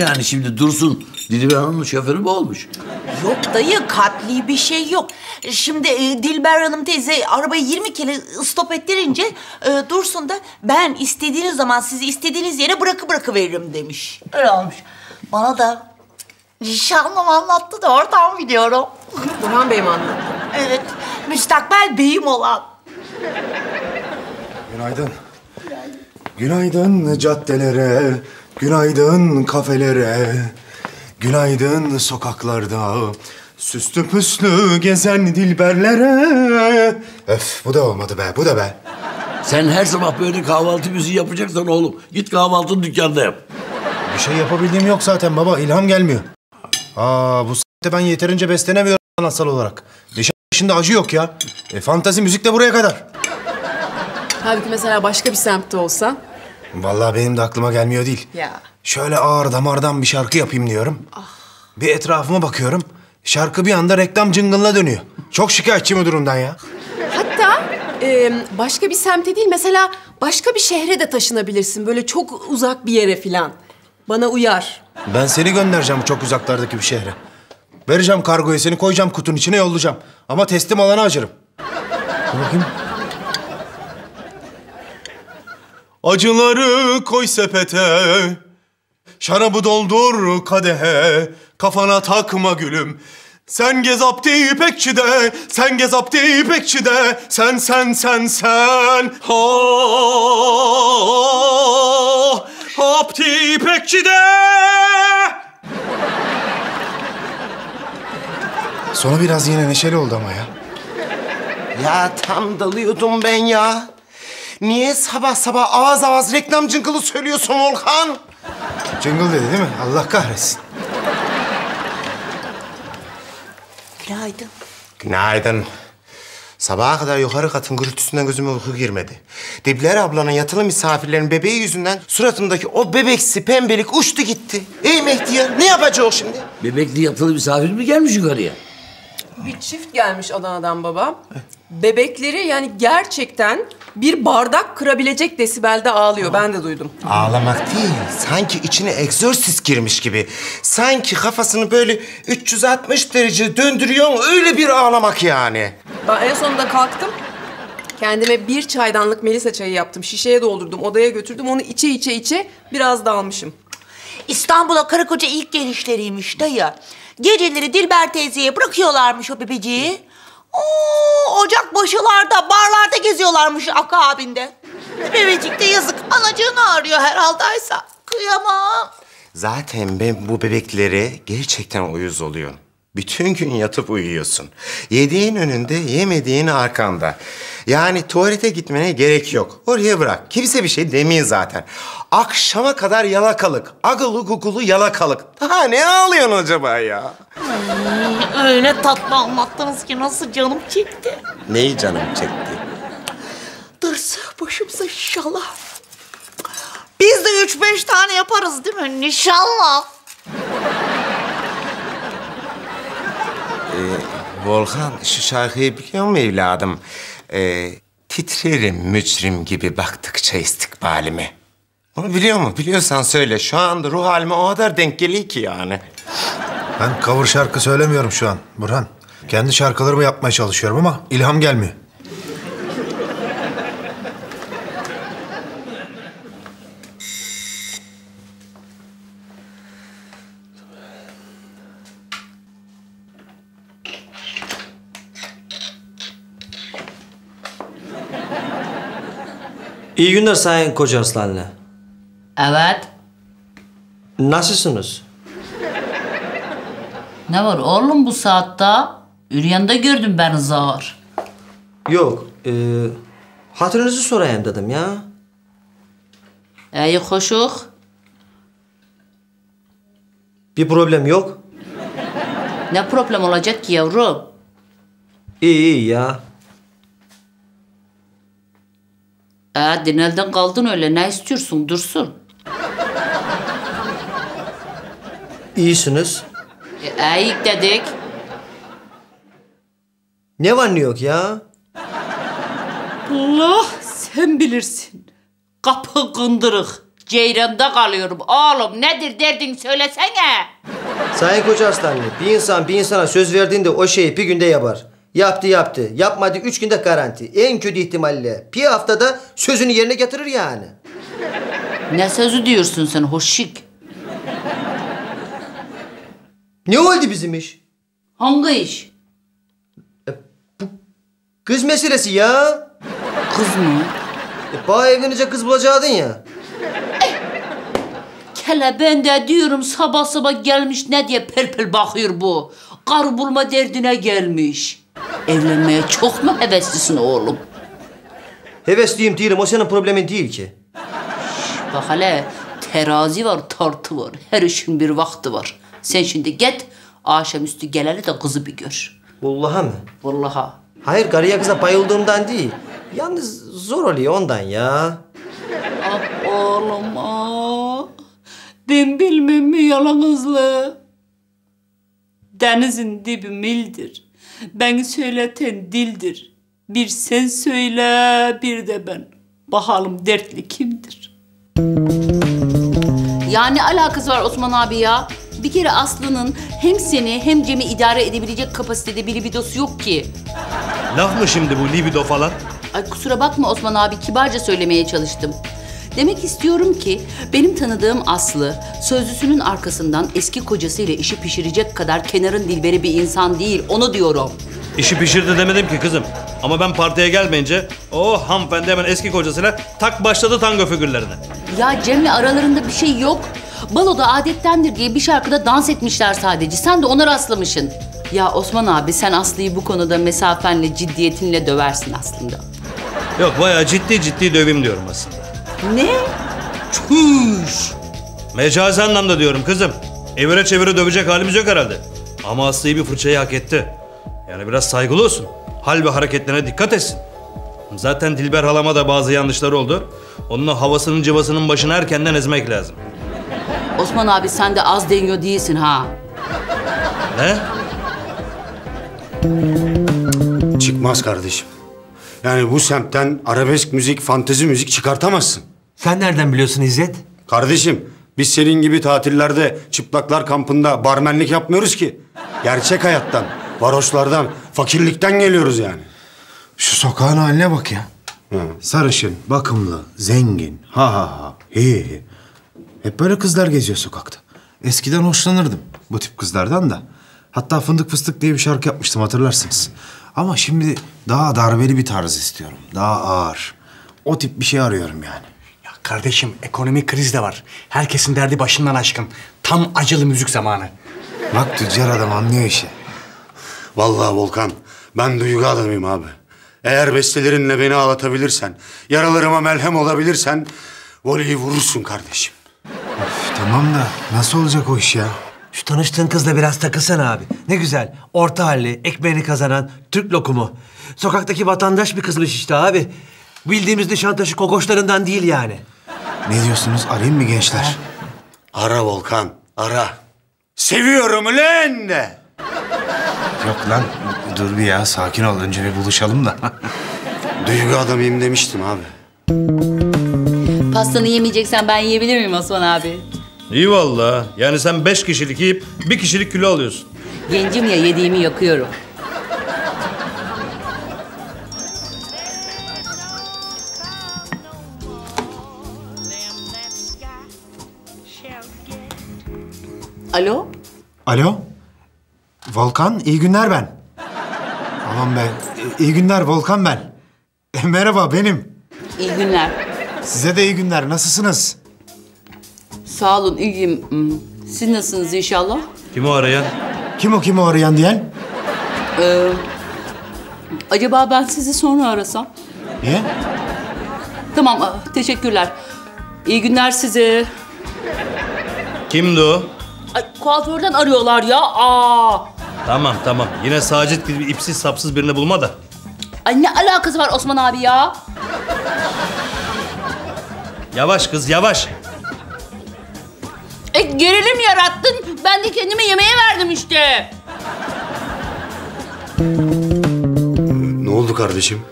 yani şimdi Dursun Dilber Hanım'ın şoförü mü olmuş? Yok dayı katli bir şey yok. Şimdi e, Dilber Hanım teyze arabayı 20 kere stop ettirince e, Dursun da ben istediğiniz zaman sizi istediğiniz yere bırakı bırakı veririm demiş. Öyle olmuş. Bana da nişanlım anlattı da oradan biliyorum. Burhan Bey mi anlattı? Evet, müstakbel beyim olan. Günaydın. Günaydın caddelere, günaydın kafelere, günaydın sokaklarda, süslü püslü gezen dilberlere. Öf bu da olmadı be, bu da be. Sen her sabah böyle kahvaltı müziği yapacaksan oğlum git kahvaltını dükkanda yap. Bir şey yapabildiğim yok zaten baba, ilham gelmiyor. Aa bu s**te ben yeterince beslenemiyorum sanatsal olarak. Dişin başında acı yok ya. E, fantazi müzik de buraya kadar. Halbuki mesela başka bir semtte olsa. Vallahi benim de aklıma gelmiyor değil. Ya. Şöyle ağır damardan bir şarkı yapayım diyorum. Bir etrafıma bakıyorum. Şarkı bir anda reklam cıngılına dönüyor. Çok şikayetçiyim o durumdan ya. Hatta e, başka bir semte değil mesela başka bir şehre de taşınabilirsin. Böyle çok uzak bir yere filan. Bana uyar. Ben seni göndereceğim çok uzaklardaki bir şehre. Vereceğim kargoyu seni koyacağım kutunun içine yollayacağım. Ama teslim alana acırım. Bakayım. Acıları koy sepete, şarabı doldur kadehe, kafana takma gülüm. Sen gez Abdi İpekçi'de, sen gez Abdi İpekçi'de, sen sen sen sen. Ha, Abdi İpekçi'de. Sonu biraz yine neşeli oldu ama ya. Ya tam dalıyordum ben ya. Niye sabah sabah ağız ağız reklam cıngılı söylüyorsun Volkan? Jingle dedi değil mi? Allah kahretsin. Günaydın. Günaydın. Sabaha kadar yukarı katın gürültüsünden gözüme uyku girmedi. Dibler ablanın yatılı misafirlerin bebeği yüzünden suratımdaki o bebeksi pembelik uçtu gitti. Ey Mehtiyar ne yapacağız şimdi? Bebekli yatılı misafir mi gelmiş yukarıya? Bir çift gelmiş Adana'dan baba. Bebekleri yani gerçekten bir bardak kırabilecek desibelde ağlıyor. Ben de duydum. Ağlamak değil, sanki içine egzorsis girmiş gibi. Sanki kafasını böyle 360 derece döndürüyor, öyle bir ağlamak yani. Ben en sonunda kalktım. Kendime bir çaydanlık melisa çayı yaptım. Şişeye doldurdum, odaya götürdüm. Onu içe içe içe biraz dalmışım. İstanbul'a karı koca ilk gelişleriymiş dayı. Geceleri Dilber teyzeye bırakıyorlarmış o bebeciği. Oo, ocak başılarda, barlarda geziyorlarmış akabinde. Bebecik de yazık anacığını arıyor herhaldaysa. Kıyamam. Zaten ben bu bebeklere gerçekten uyuz oluyorum. Bütün gün yatıp uyuyorsun. Yediğin önünde, yemediğin arkanda. Yani tuvalete gitmene gerek yok. Oraya bırak. Kimse bir şey demiyor zaten. Akşama kadar yalakalık. Agılı gugulu yalakalık. Daha ne ağlıyorsun acaba ya? Öyle tatlı anlattınız ki nasıl canım çekti. Neyi canım çekti? Darısı başımıza inşallah. Biz de üç beş tane yaparız değil mi? İnşallah. Volkan şu şarkıyı biliyor musun evladım? Ee, titrerim mücrim gibi baktıkça istikbalime. Onu biliyor mu? Biliyorsan söyle. Şu anda ruh halime o kadar denk geliyor ki yani. Ben cover şarkı söylemiyorum şu an Burhan. Kendi şarkılarımı yapmaya çalışıyorum ama ilham gelmiyor. İyi günler Sayın Koca Arslanlı. Evet. Nasılsınız? Ne var oğlum bu saatte? Üryan'da gördüm ben zar. Yok, e, hatırınızı sorayım dedim ya. İyi hoşuk. Bir problem yok. Ne problem olacak ki yavrum? İyi iyi ya. Ee, dinelden kaldın öyle. Ne istiyorsun? Dursun. İyisiniz. E, iyi dedik. Ne var ne yok ya? Allah sen bilirsin. Kapı kındırık. Ceyran'da kalıyorum. Oğlum nedir derdin söylesene. Sayın Koca Aslanlı, bir insan bir insana söz verdiğinde o şeyi bir günde yapar. Yaptı yaptı. Yapmadı üç günde garanti. En kötü ihtimalle bir haftada sözünü yerine getirir yani. Ne sözü diyorsun sen hoşik? Ne oldu bizim iş? Hangi iş? Kız meselesi ya. Kız mı? E, bana evlenecek kız bulacaktın ya. Kele ben de diyorum sabah sabah gelmiş ne diye pel pel bakıyor bu. Kar bulma derdine gelmiş. Evlenmeye çok mu heveslisin oğlum? Hevesliyim değilim. O senin problemin değil ki. Bak hele terazi var tartı var. Her işin bir vakti var. Sen şimdi git akşamüstü geleli de kızı bir gör. Vallahi mı? Vallahi. Hayır karıya kıza bayıldığımdan değil. Yalnız zor oluyor ondan ya. Ah oğlum ah. Ben bilmem mi yalnızlığı. Denizin dibi mildir. Ben söyleten dildir. Bir sen söyle bir de ben. Bakalım dertli kimdir? Yani alakası var Osman abi ya. Bir kere Aslı'nın hem seni hem Cem'i idare edebilecek kapasitede bir libidosu yok ki. Laf mı şimdi bu libido falan? Ay kusura bakma Osman abi kibarca söylemeye çalıştım. Demek istiyorum ki benim tanıdığım Aslı sözlüsünün arkasından eski kocasıyla işi pişirecek kadar kenarın dilberi bir insan değil onu diyorum. İşi pişirdi demedim ki kızım. Ama ben partiye gelmeyince o hanımefendi hemen eski kocasıyla tak başladı tango figürlerine. Ya Cem'le aralarında bir şey yok. Baloda adettendir diye bir şarkıda dans etmişler sadece. Sen de ona rastlamışsın. Ya Osman abi sen Aslı'yı bu konuda mesafenle, ciddiyetinle döversin aslında. Yok bayağı ciddi ciddi döveyim diyorum aslında. Ne? Çüş! Mecazi anlamda diyorum kızım. Evire çevire dövecek halimiz yok herhalde. Ama Aslı'yı bir fırçayı hak etti. Yani biraz saygılı olsun. Hal ve hareketlerine dikkat etsin. Zaten Dilber halama da bazı yanlışları oldu. Onun havasının cıvasının başını erkenden ezmek lazım. Osman abi sen de az deniyor değilsin ha. Ne? Çıkmaz kardeşim. Yani bu semtten arabesk müzik, fantezi müzik çıkartamazsın. Sen nereden biliyorsun İzzet? Kardeşim biz senin gibi tatillerde çıplaklar kampında barmenlik yapmıyoruz ki. Gerçek hayattan, varoşlardan, fakirlikten geliyoruz yani. Şu sokağın haline bak ya. Sarışın, bakımlı, zengin, ha ha ha, hi hi. Hep böyle kızlar geziyor sokakta. Eskiden hoşlanırdım bu tip kızlardan da. Hatta Fındık Fıstık diye bir şarkı yapmıştım hatırlarsınız. Ama şimdi daha darbeli bir tarz istiyorum. Daha ağır. O tip bir şey arıyorum yani. Kardeşim ekonomik kriz de var. Herkesin derdi başından aşkın. Tam acılı müzik zamanı. Bak tüccar adam anlıyor işi. Vallahi Volkan, ben duygu adamıyım abi. Eğer bestelerinle beni ağlatabilirsen, yaralarıma melhem olabilirsen... ...voleyi vurursun kardeşim. Üf, tamam da nasıl olacak o iş ya? Şu tanıştığın kızla biraz takılsana abi. Ne güzel. Orta halli, ekmeğini kazanan Türk lokumu. Sokaktaki vatandaş bir kızmış işte abi. Bildiğimiz Nişantaşı kokoşlarından değil yani. Ne diyorsunuz arayayım mı gençler? Ara Volkan, ara. Seviyorum ulan. Yok lan dur bir ya sakin ol önce bir buluşalım da. Duygu adamıyım demiştim abi. Pastanı yemeyeceksen ben yiyebilir miyim Osman abi? İyi vallahi. Yani sen beş kişilik yiyip bir kişilik kilo alıyorsun. Gencim ya yediğimi yakıyorum. Alo? Alo? Volkan iyi günler ben. Aman be iyi günler Volkan ben. E, merhaba benim. İyi günler. Size de iyi günler nasılsınız? Sağ olun iyiyim. Hmm. Siz nasılsınız inşallah? Kim o arayan? Kim o kim o arayan diyen? Ee, acaba ben sizi sonra arasam? Niye? Tamam ah, teşekkürler. İyi günler size. Kimdi o? Ay, kuaförden arıyorlar ya. Aa. Tamam tamam. Yine Sacit gibi ipsiz sapsız birini bulma da. Ay ne alakası var Osman abi ya? Yavaş kız yavaş. E, gerilim yarattın. Ben de kendime yemeğe verdim işte. Ne oldu kardeşim?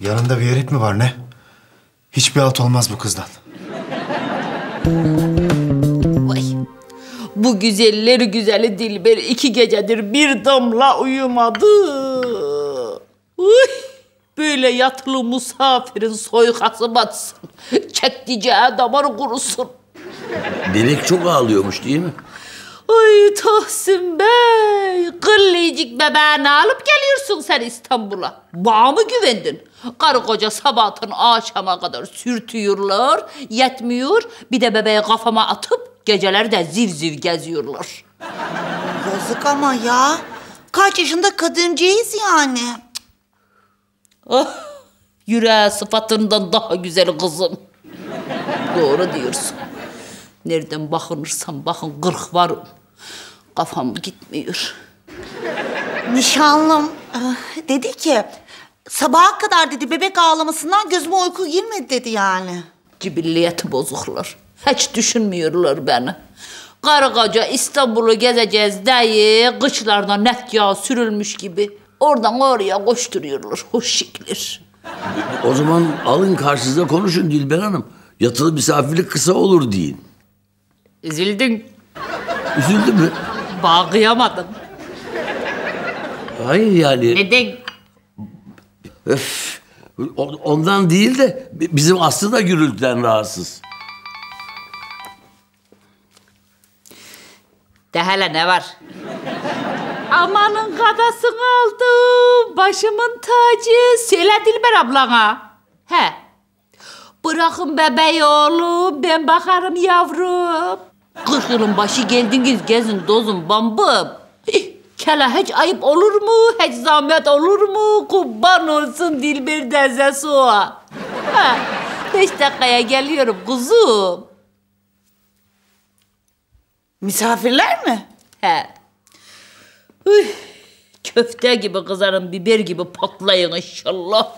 Yanında bir herif mi var ne? Hiçbir alt olmaz bu kızdan. Bu güzeller güzeli Dilber iki gecedir bir damla uyumadı. Uy. Böyle yatılı misafirin soykası batsın. Çekticeği damar kurusun. Melek çok ağlıyormuş değil mi? Ay Tahsin Bey, kıllıcık bebeğini alıp geliyorsun sen İstanbul'a. Bana mı güvendin? Karı koca sabahtan akşama kadar sürtüyorlar, yetmiyor. Bir de bebeği kafama atıp geceler de ziv ziv geziyorlar. Yazık ama ya. Kaç yaşında kadıncağız yani. Ah, yüreği sıfatından daha güzel kızım. Doğru diyorsun. Nereden bakınırsam bakın kırk varım. Kafam gitmiyor. Nişanlım eh, dedi ki sabaha kadar dedi bebek ağlamasından gözüme uyku girmedi dedi yani. Cibilliyeti bozuklar. Hiç düşünmüyorlar beni. Karı koca İstanbul'u gezeceğiz diye kıçlarına net yağ sürülmüş gibi oradan oraya koşturuyorlar hoşşikler. O zaman alın karşınıza konuşun Dilber Hanım. Yatılı misafirlik kısa olur deyin. Üzüldün, Üzüldü mü? bağıyamadın. Hayır yani. Neden? Öf. Ondan değil de bizim Aslı da gürültüden rahatsız. De hele ne var? Amanın kadasını aldım. Başımın tacı. Söyle Dilber ablana. He. Bırakın bebeği oğlum. Ben bakarım yavrum. Kırk yılın başı geldiniz gezin dozun bambım. Kele hiç ayıp olur mu? Hiç zahmet olur mu? Kurban olsun Dilber teyzesi o. Ha, beş dakikaya geliyorum kuzum. Misafirler mi? He. Üy, köfte gibi kızarın, biber gibi patlayın inşallah.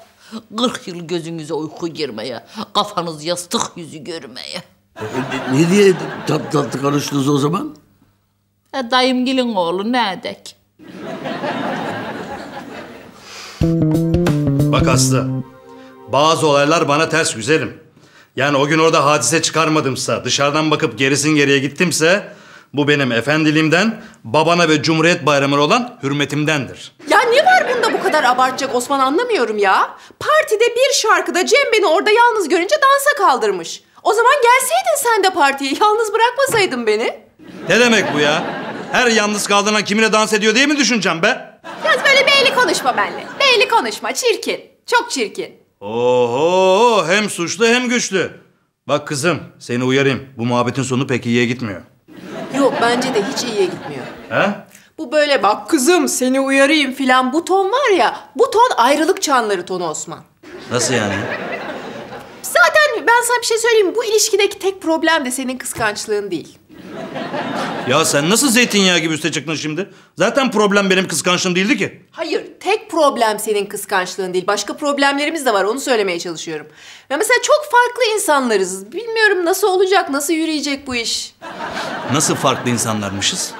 40 yıl gözünüze uyku girmeye, kafanız yastık yüzü görmeye. E, Ne ne diye tatlı tatlı konuştunuz o zaman? E, dayımgilin oğlu ne edek? Bak Aslı. Bazı olaylar bana ters güzelim. Yani o gün orada hadise çıkarmadımsa, dışarıdan bakıp gerisin geriye gittimse... ...bu benim efendiliğimden, babana ve Cumhuriyet Bayramı'na olan hürmetimdendir. Ya ne var bunda bu kadar abartacak Osman anlamıyorum ya. Partide bir şarkıda Cem beni orada yalnız görünce dansa kaldırmış. O zaman gelseydin sen de partiye, yalnız bırakmasaydın beni. Ne demek bu ya? Her yalnız kaldığına kiminle dans ediyor diye mi düşüneceğim be? Yalnız böyle beyli konuşma benimle. Beyli konuşma, çirkin. Çok çirkin. Oho hem suçlu hem güçlü. Bak kızım seni uyarayım. Bu muhabbetin sonu pek iyiye gitmiyor. Yok bence de hiç iyiye gitmiyor. He? Bu böyle bak kızım seni uyarayım filan bu ton var ya, bu ton ayrılık çanları tonu Osman. Nasıl yani? Zaten ben sana bir şey söyleyeyim? Bu ilişkideki tek problem de senin kıskançlığın değil. Ya sen nasıl zeytinyağı gibi üste çıktın şimdi? Zaten problem benim kıskançlığım değildi ki. Hayır, tek problem senin kıskançlığın değil. Başka problemlerimiz de var, onu söylemeye çalışıyorum. Ya mesela çok farklı insanlarız. Bilmiyorum nasıl olacak, nasıl yürüyecek bu iş. Nasıl farklı insanlarmışız?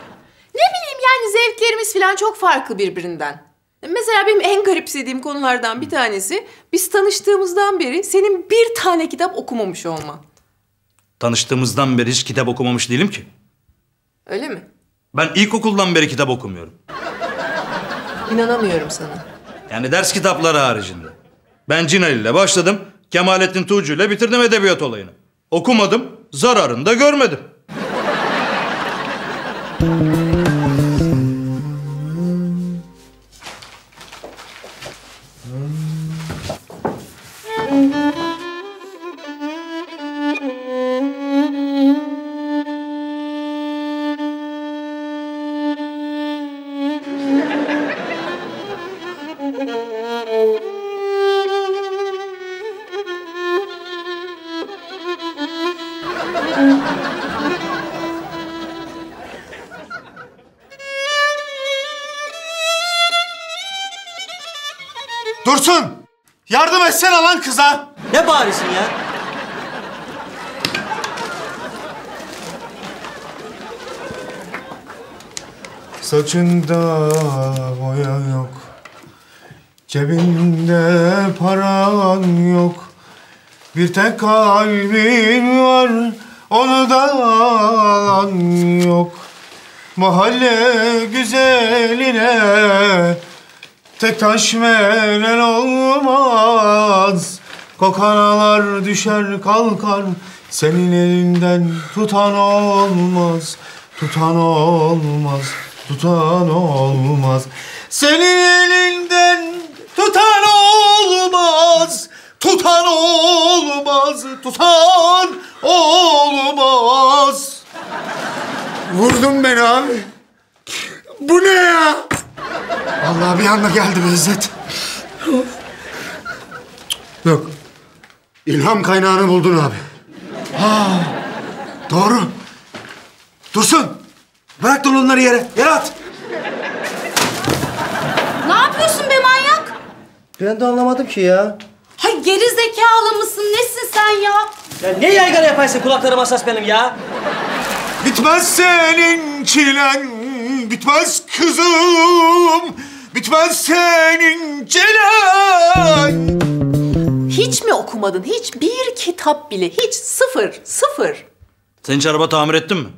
Ne bileyim yani zevklerimiz falan çok farklı birbirinden. Mesela benim en garipsediğim konulardan bir tanesi... ...biz tanıştığımızdan beri senin bir tane kitap okumamış olman. Tanıştığımızdan beri hiç kitap okumamış değilim ki. Öyle mi? Ben ilkokuldan beri kitap okumuyorum. İnanamıyorum sana. Yani ders kitapları haricinde. Ben Cinali ile başladım. Kemalettin Tuğcu ile bitirdim edebiyat olayını. Okumadım, zararını da görmedim. Dursun! Yardım etsene lan kıza! Ne bağırıyorsun ya? Saçında boya yok. Cebinde paran yok. Bir tek kalbin var. Onu da alan yok Mahalle güzeline Tek taş veren olmaz. Kokanalar düşer kalkar. Senin elinden tutan olmaz. Tutan olmaz. Tutan olmaz. Senin elinden tutan olmaz. Tutan olmaz. Tutan olmaz. Vurdun beni abi. Bu ne ya? Vallahi bir anda geldi be İzzet. Yok. İlham kaynağını buldun abi. Doğru. Dursun. Bırak lan onları yere. Yere at. Ne yapıyorsun be manyak? Ben de anlamadım ki ya. Hay geri zekalı mısın? Nesin sen ya? Ya ne yaygara yaparsın kulaklarım hassas benim ya? Bitmez senin çilen, bitmez kızım, bitmez senin çilen. Hiç mi okumadın? Hiç bir kitap bile. Hiç sıfır. Sıfır. Sen hiç araba tamir ettin mi?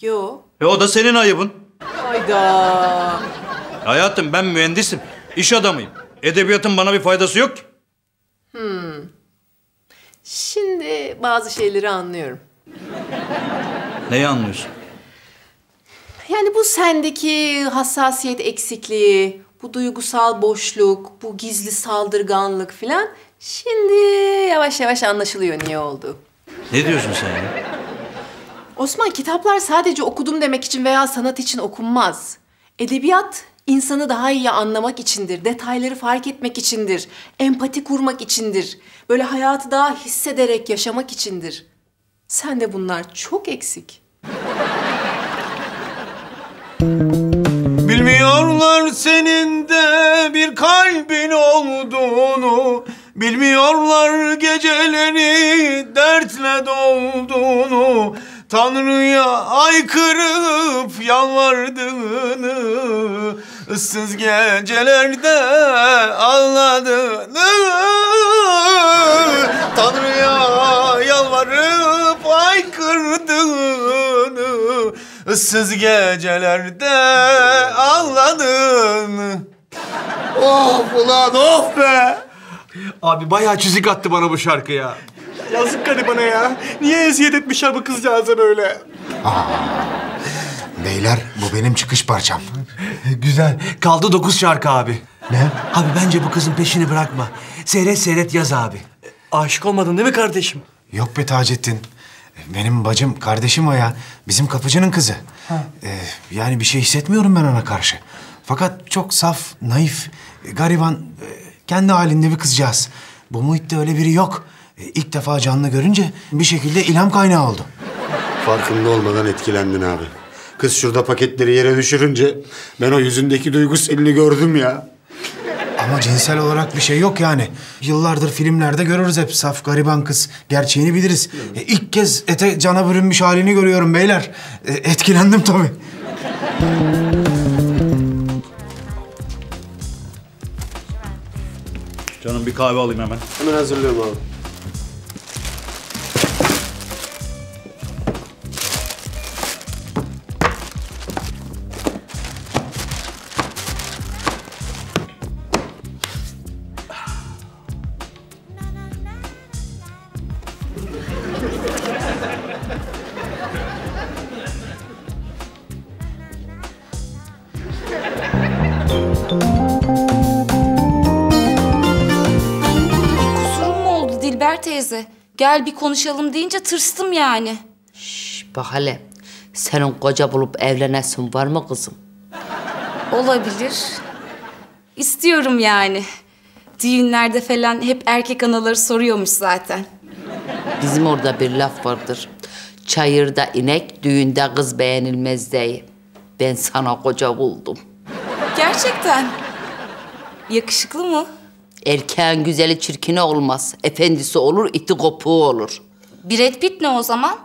Yo. E o da senin ayıbın. Hayda. Hayatım ben mühendisim. iş adamıyım. Edebiyatın bana bir faydası yok ki. Şimdi bazı şeyleri anlıyorum. Neyi anlıyorsun? Yani bu sendeki hassasiyet eksikliği, bu duygusal boşluk, bu gizli saldırganlık filan şimdi yavaş yavaş anlaşılıyor niye oldu. Ne diyorsun sen ya? Osman kitaplar sadece okudum demek için veya sanat için okunmaz. Edebiyat insanı daha iyi anlamak içindir, detayları fark etmek içindir, empati kurmak içindir. Böyle hayatı daha hissederek yaşamak içindir. Sen de bunlar çok eksik. Bilmiyorlar senin de bir kalbin olduğunu. Bilmiyorlar geceleri dertle dolduğunu. Tanrı'ya aykırıp yalvardığını ıssız gecelerde ağladığını. Tanrı'ya yalvarıp aykırdığını ıssız gecelerde ağladığını Of ulan of be! Abi bayağı çizik attı bana bu şarkı ya. Yazık garibana ya. Niye eziyet etmişler bu kızcağıza böyle? Beyler bu benim çıkış parçam. Güzel. Kaldı dokuz şarkı abi. Ne? Abi bence bu kızın peşini bırakma. Seyret seyret yaz abi. Aşık olmadın değil mi kardeşim? Yok be Taceddin. Benim bacım, kardeşim o ya. Bizim kapıcının kızı. Ee, yani bir şey hissetmiyorum ben ona karşı. Fakat çok saf, naif, gariban, e, kendi halinde bir kızcağız. Bu muhitte öyle biri yok. E, ilk defa canlı görünce bir şekilde ilham kaynağı oldu. Farkında olmadan etkilendin abi. Kız şurada paketleri yere düşürünce ben o yüzündeki duygu selini gördüm ya. Ama cinsel olarak bir şey yok yani. Yıllardır filmlerde görürüz hep saf gariban kız. Gerçeğini biliriz. E, ilk kez ete cana bürünmüş halini görüyorum beyler. E, etkilendim tabii. Canım bir kahve alayım hemen. Hemen hazırlıyorum abi. Gel bir konuşalım deyince tırstım yani. Bak hele senin koca bulup evlenesin var mı kızım? Olabilir. İstiyorum yani. Düğünlerde falan hep erkek anaları soruyormuş zaten. Bizim orada bir laf vardır. Çayırda inek, düğünde kız beğenilmez diye. Ben sana koca buldum. Gerçekten. Yakışıklı mı? Erkeğin güzeli çirkini olmaz. Efendisi olur, iti kopuğu olur. Brad Pitt ne o zaman?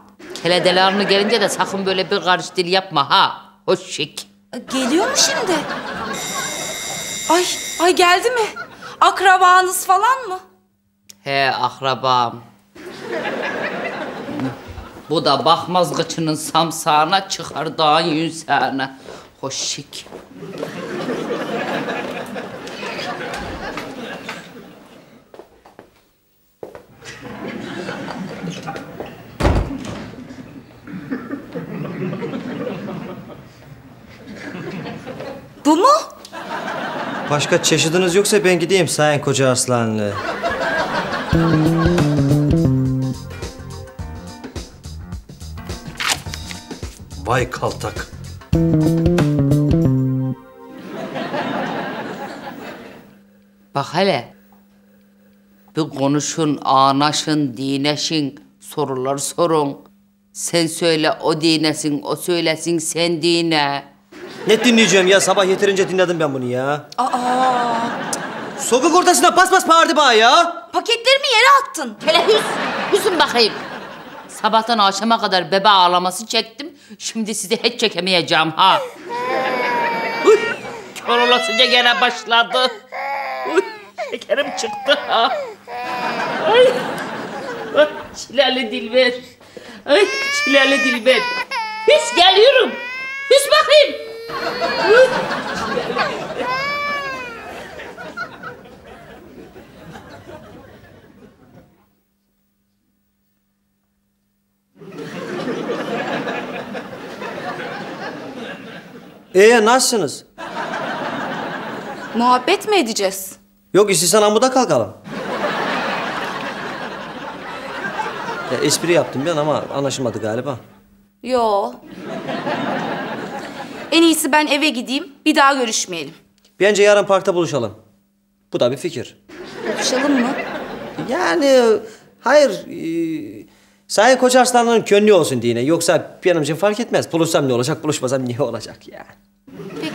Keledelarını gelince de sakın böyle bir karış dil yapma ha. Hoş şik. E, Geliyor mu şimdi? Ay, ay geldi mi? Akrabanız falan mı? He akrabam. Bu da bakmaz gıçının samsağına çıkar dağın yünsağına. Hoş şik. Bu mu? Başka çeşidiniz yoksa ben gideyim Sayın Koca Arslanlı. Vay kaltak. Bak hele. Bir konuşun, anaşın, dineşin, sorular sorun. Sen söyle o dinesin, o söylesin sen dine. Ne dinleyeceğim ya? Sabah yeterince dinledim ben bunu ya. Aa, Sokak ortasında pas pas bağırdı bana ya. paketlerimi yere attın. Hele hüs, hüsün bakayım. Sabahtan akşama kadar bebe ağlaması çektim. Şimdi sizi hiç çekemeyeceğim ha. Uy, kör olasıca gene başladı. Uy, şekerim çıktı ha. Ay, ay çileli dilber. Ay çileli dilber. Hüs geliyorum. Hüs bakayım. Ee nasılsınız? Muhabbet mi edeceğiz? Yok istiyorsan amuda kalkalım. Ya, espri yaptım ben ama anlaşılmadı galiba. Yo. En iyisi ben eve gideyim. Bir daha görüşmeyelim. Bence yarın parkta buluşalım. Bu da bir fikir. Buluşalım mı? Yani hayır. E, Sayın Koç Arslanlı'nın könlü olsun dine. Yoksa benim için fark etmez. Buluşsam ne olacak, buluşmasam ne olacak yani. Peki.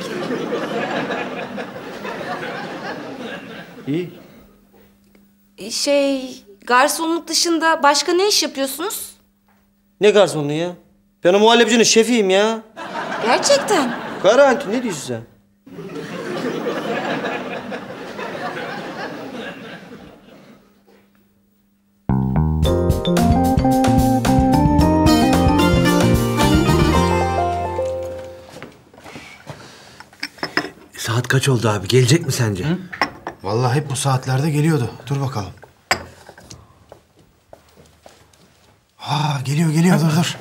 İyi. Şey, garsonluk dışında başka ne iş yapıyorsunuz? Ne garsonluğu ya? Ben o muhallebicinin şefiyim ya. Gerçekten. Garanti ne diyorsun sen? Saat kaç oldu abi? Gelecek mi sence? Vallahi hep bu saatlerde geliyordu. Dur bakalım. Ha geliyor geliyor dur dur.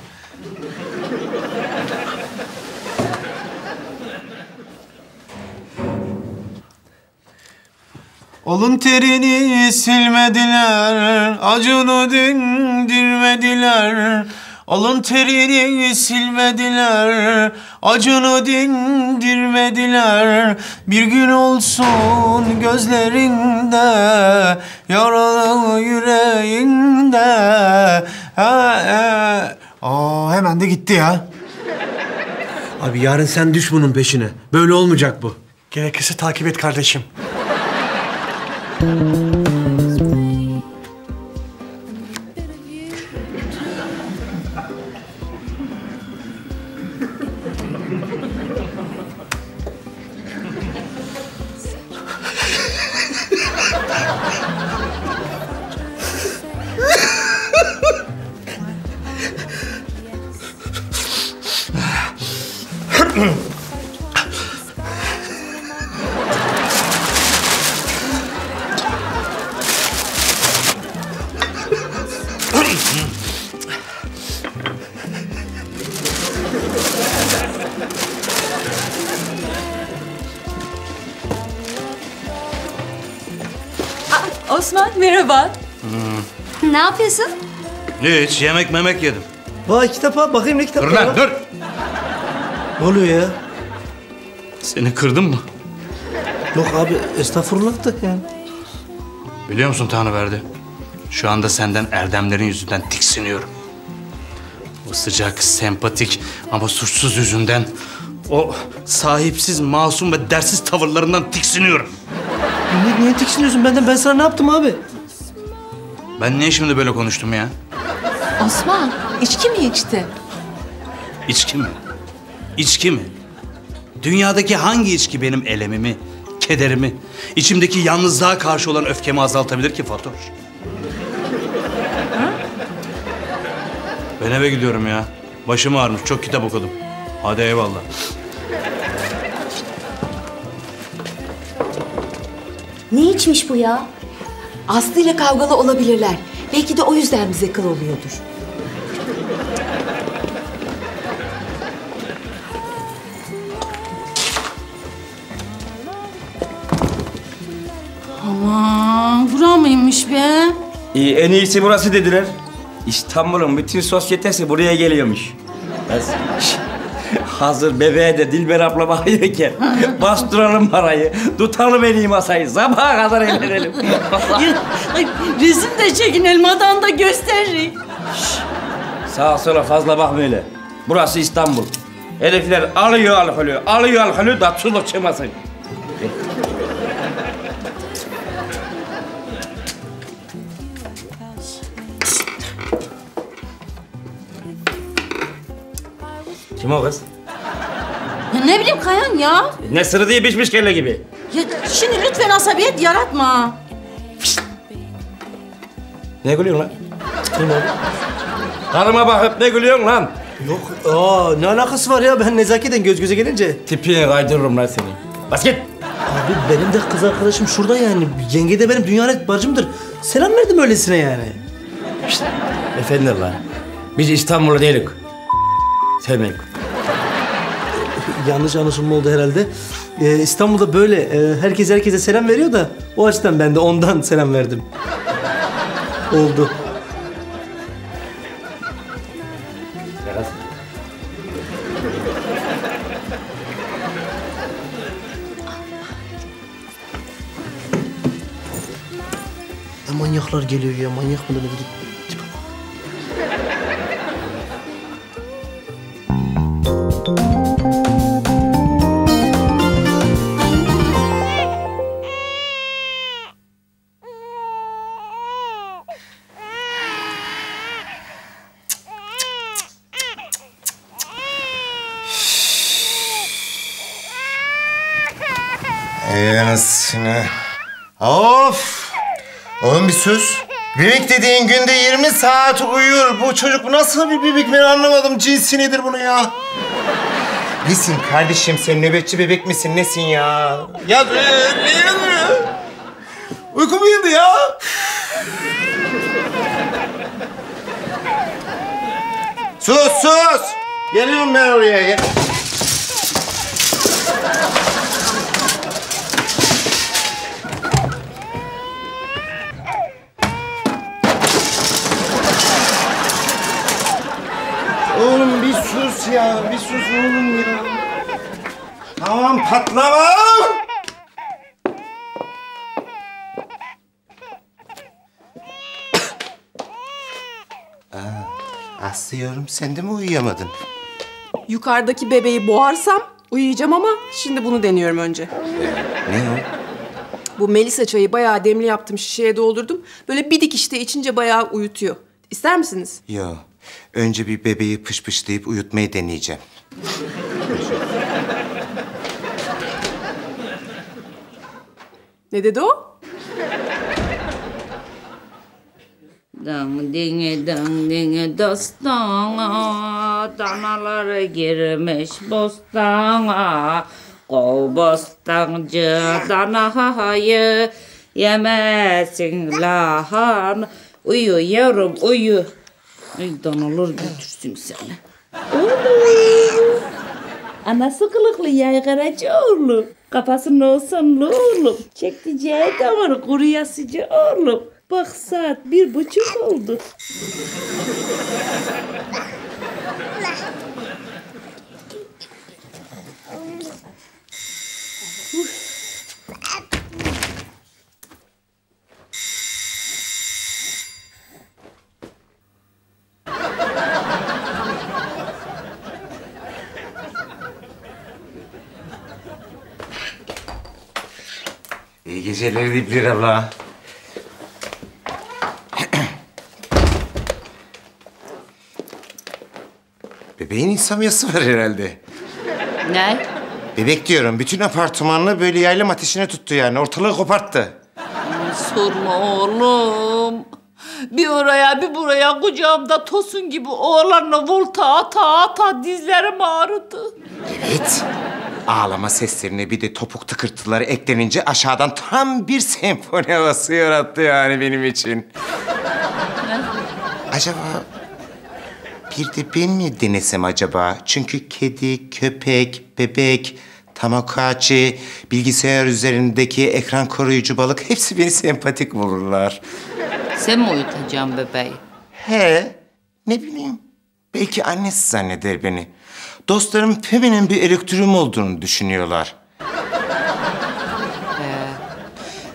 Alın terini silmediler, acını dindirmediler. Alın terini silmediler, acını dindirmediler. Bir gün olsun gözlerinde, yaralı yüreğinde. Ha, ha. Aa hemen de gitti ya. Abi yarın sen düş bunun peşine. Böyle olmayacak bu. Gerekirse takip et kardeşim. Osman Hiç yemek memek yedim. Vay kitap al bakayım ne kitap Dur lan dur. Ne oluyor ya? Seni kırdım mı? Yok abi estağfurullah da yani. Biliyor musun Tanrıverdi? Şu anda senden erdemlerin yüzünden tiksiniyorum. O sıcak, sempatik ama suçsuz yüzünden... ...o sahipsiz, masum ve dersiz tavırlarından tiksiniyorum. Niye, niye tiksiniyorsun benden? Ben sana ne yaptım abi? Ben niye şimdi böyle konuştum ya? Osman, içki mi içti? İçki mi? İçki mi? Dünyadaki hangi içki benim elemimi, kederimi, içimdeki yalnızlığa karşı olan öfkemi azaltabilir ki Fatoş? Ben eve gidiyorum ya. Başım ağrımış. Çok kitap okudum. Hadi eyvallah. Ne içmiş bu ya? Aslı ile kavgalı olabilirler. Belki de o yüzden bize kıl oluyordur. Mıymış be? İyi, en iyisi burası dediler. İstanbul'un bütün sosyetesi buraya geliyormuş. Hazır bebeğe de Dilber abla bakıyorken bastıralım parayı, tutalım en iyi masayı, sabaha kadar eğlenelim. Resim de çekin elmadan da gösterin. Sağa sola fazla bakma öyle. Burası İstanbul. Herifler alıyor alkolü, alıyor alkolü da çoluk çıkmasın. Kim o kız? Ya ne bileyim Kayan ya. Ne sırrı diye biçmiş kelle gibi. Ya şimdi lütfen asabiyet yaratma. Ne gülüyorsun lan? Kim o? Karıma bakıp ne gülüyorsun lan? Yok, aa ne alakası var ya? Ben nezaketen göz göze gelince. Tipine kaydırırım lan seni. Bas git. Abi benim de kız arkadaşım şurada yani. Yenge de benim dünyanın bacımdır. Selam verdim öylesine yani. Efendim lan. Biz İstanbul'da değilik. Sevmeyin. Yanlış anlaşılma oldu herhalde. Ee, İstanbul'da böyle. e, herkes herkese selam veriyor da o açıdan ben de ondan selam verdim. Oldu. Ne manyaklar geliyor ya. Manyak mı nedir? Sus. Bebek dediğin günde 20 saat uyur. Bu çocuk nasıl bir bebek ben anlamadım. Cinsi nedir bunu ya? Nesin kardeşim sen nöbetçi bebek misin nesin ya? Ya e, yazıyor? Uykum yedi ya. sus sus. Geliyorum ben oraya. Gel. Oğlum bir sus ya, bir sus oğlum ya. Tamam patlama. Aa, Aslı yorum sen de mi uyuyamadın? Yukarıdaki bebeği boğarsam uyuyacağım ama şimdi bunu deniyorum önce. Ne o? Bu Melisa çayı bayağı demli yaptım, şişeye doldurdum. Böyle bir dikişte içince bayağı uyutuyor. İster misiniz? Yo. Önce bir bebeği pışpışlayıp uyutmayı deneyeceğim. Ne dedi o? Dang dinge dang dinge dostana Danaları girmiş bostana Kov bostancı danayı Yemesin lahan Uyu yavrum uyu Ay danalar götürsün seni. Oğlum! Anası kılıklı yaygaracı oğlum? Kafasında olsan oğlum? Çekticeği damarı kuruyasıcı oğlum. Bak saat bir buçuk oldu. İyi geceler Diplir abla. Bebeğin insamyası var herhalde. Ne? Bebek diyorum. Bütün apartmanını böyle yaylım ateşine tuttu yani. Ortalığı koparttı. Sorma oğlum. Bir oraya bir buraya kucağımda tosun gibi oğlanla volta ata ata dizlerim ağrıdı. Evet. Ağlama seslerine bir de topuk tıkırtıları eklenince aşağıdan tam bir senfoni havası yarattı yani benim için. Acaba bir de ben mi denesem acaba? Çünkü kedi, köpek, bebek, tamagotchi, bilgisayar üzerindeki ekran koruyucu balık hepsi beni sempatik bulurlar. Sen mi uyutacaksın bebeği? He, ne bileyim. Belki annesi zanneder beni. Dostlarım feminen bir elektriğim olduğunu düşünüyorlar.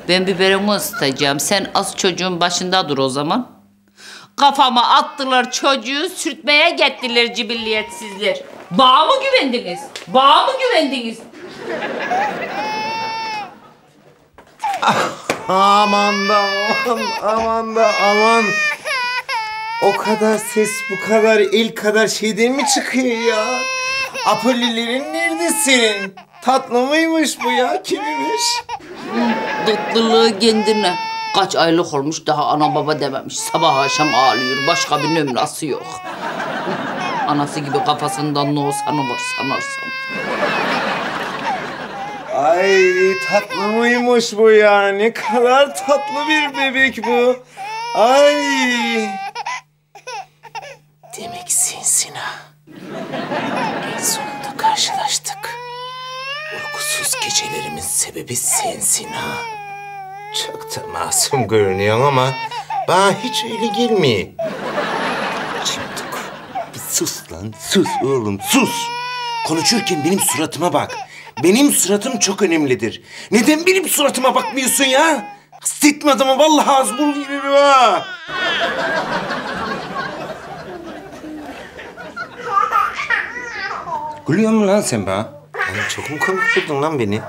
Ben biberimi ısıtacağım. Sen az çocuğun başında dur o zaman. Kafama attılar çocuğu sürtmeye gettiler cibilliyetsizler. Bağa mı güvendiniz? Bağa mı güvendiniz? Aman da aman, aman da aman. O kadar ses, bu kadar el kadar şeyden mi çıkıyor ya? Apolilerin nerede senin? Tatlı mıymış bu ya? Kimmiş? Tatlılığı kendine. Kaç aylık olmuş daha ana baba dememiş. Sabah akşam ağlıyor. Başka bir nömrası yok. Anası gibi kafasından ne olsanı var sanırsam. Ay tatlı mıymış bu ya? Ne kadar tatlı bir bebek bu. Ay. Demek sensin ha. En sonunda karşılaştık. Uykusuz gecelerimin sebebi sensin ha. Çok da masum görünüyorsun ama bana hiç öyle gelmiyor. Çimdik. Bir sus lan. Sus oğlum sus. Konuşurken benim suratıma bak. Benim suratım çok önemlidir. Neden benim suratıma bakmıyorsun ya? Hastetme adamı vallahi az bul gibi ha. Gülüyor mu lan sen bana? Ay çok mu komik buldun lan beni?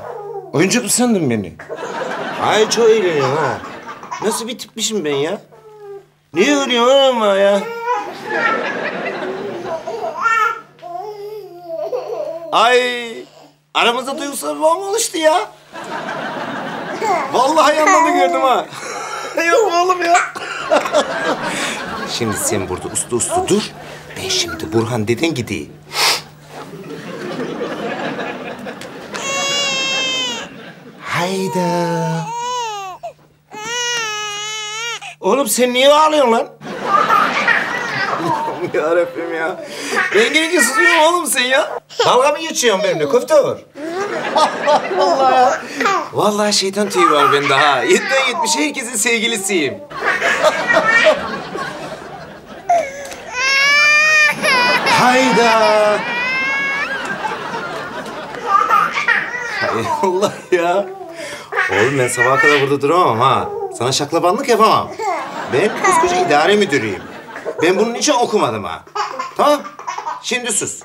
Oyuncak mı sandın beni? Ay çok eğleniyorum ha. Nasıl bir tipmişim ben ya? Niye ölüyorsun oğlum bana ya? Ay aramızda duygusal bir bağ mı oluştu ya? Vallahi yanlarını gördüm ha. Yok oğlum ya. şimdi sen burada uslu uslu dur. Ben şimdi Burhan deden gideyim. Hayda. Oğlum sen niye ağlıyorsun lan? Yarabbim ya. Ben gelince susuyorsun oğlum sen ya. Dalga mı geçiyorsun benimle köfteor? Vallahi ya. Vallahi şeytan tüyü var bende ha. Yediden yetmiş herkesin sevgilisiyim. Hayda. Hay Allah ya. Oğlum ben sabaha kadar burada duramam ha. Sana şaklabanlık yapamam. Ben koskoca idare müdürüyüm. Ben bunun için okumadım ha. Tamam? Şimdi sus.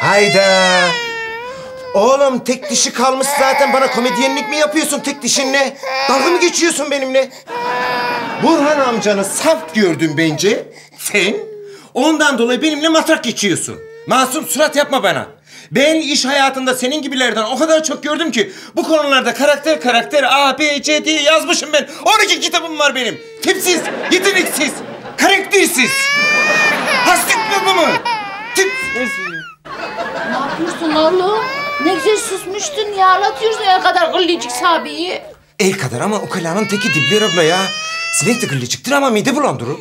Hayda. Oğlum tek dişi kalmış zaten bana komedyenlik mi yapıyorsun tek dişinle? Dalga mı geçiyorsun benimle? Burhan amcanı saf gördün bence. Sen ondan dolayı benimle matrak geçiyorsun. Masum surat yapma bana. Ben iş hayatında senin gibilerden o kadar çok gördüm ki bu konularda karakter karakter A, B, C diye yazmışım ben. 12 kitabım var benim. Tipsiz, yeteneksiz, karaktersiz. Hasretme mı? Tipsiz. Ne yapıyorsun oğlum? Ne güzel susmuştun ya. Ağlatıyorsun ya kadar kıllıcık sabiyi. El kadar ama ukalanın teki dibler abla ya. Sinek de gıllıcıktır ama mide bulandırır.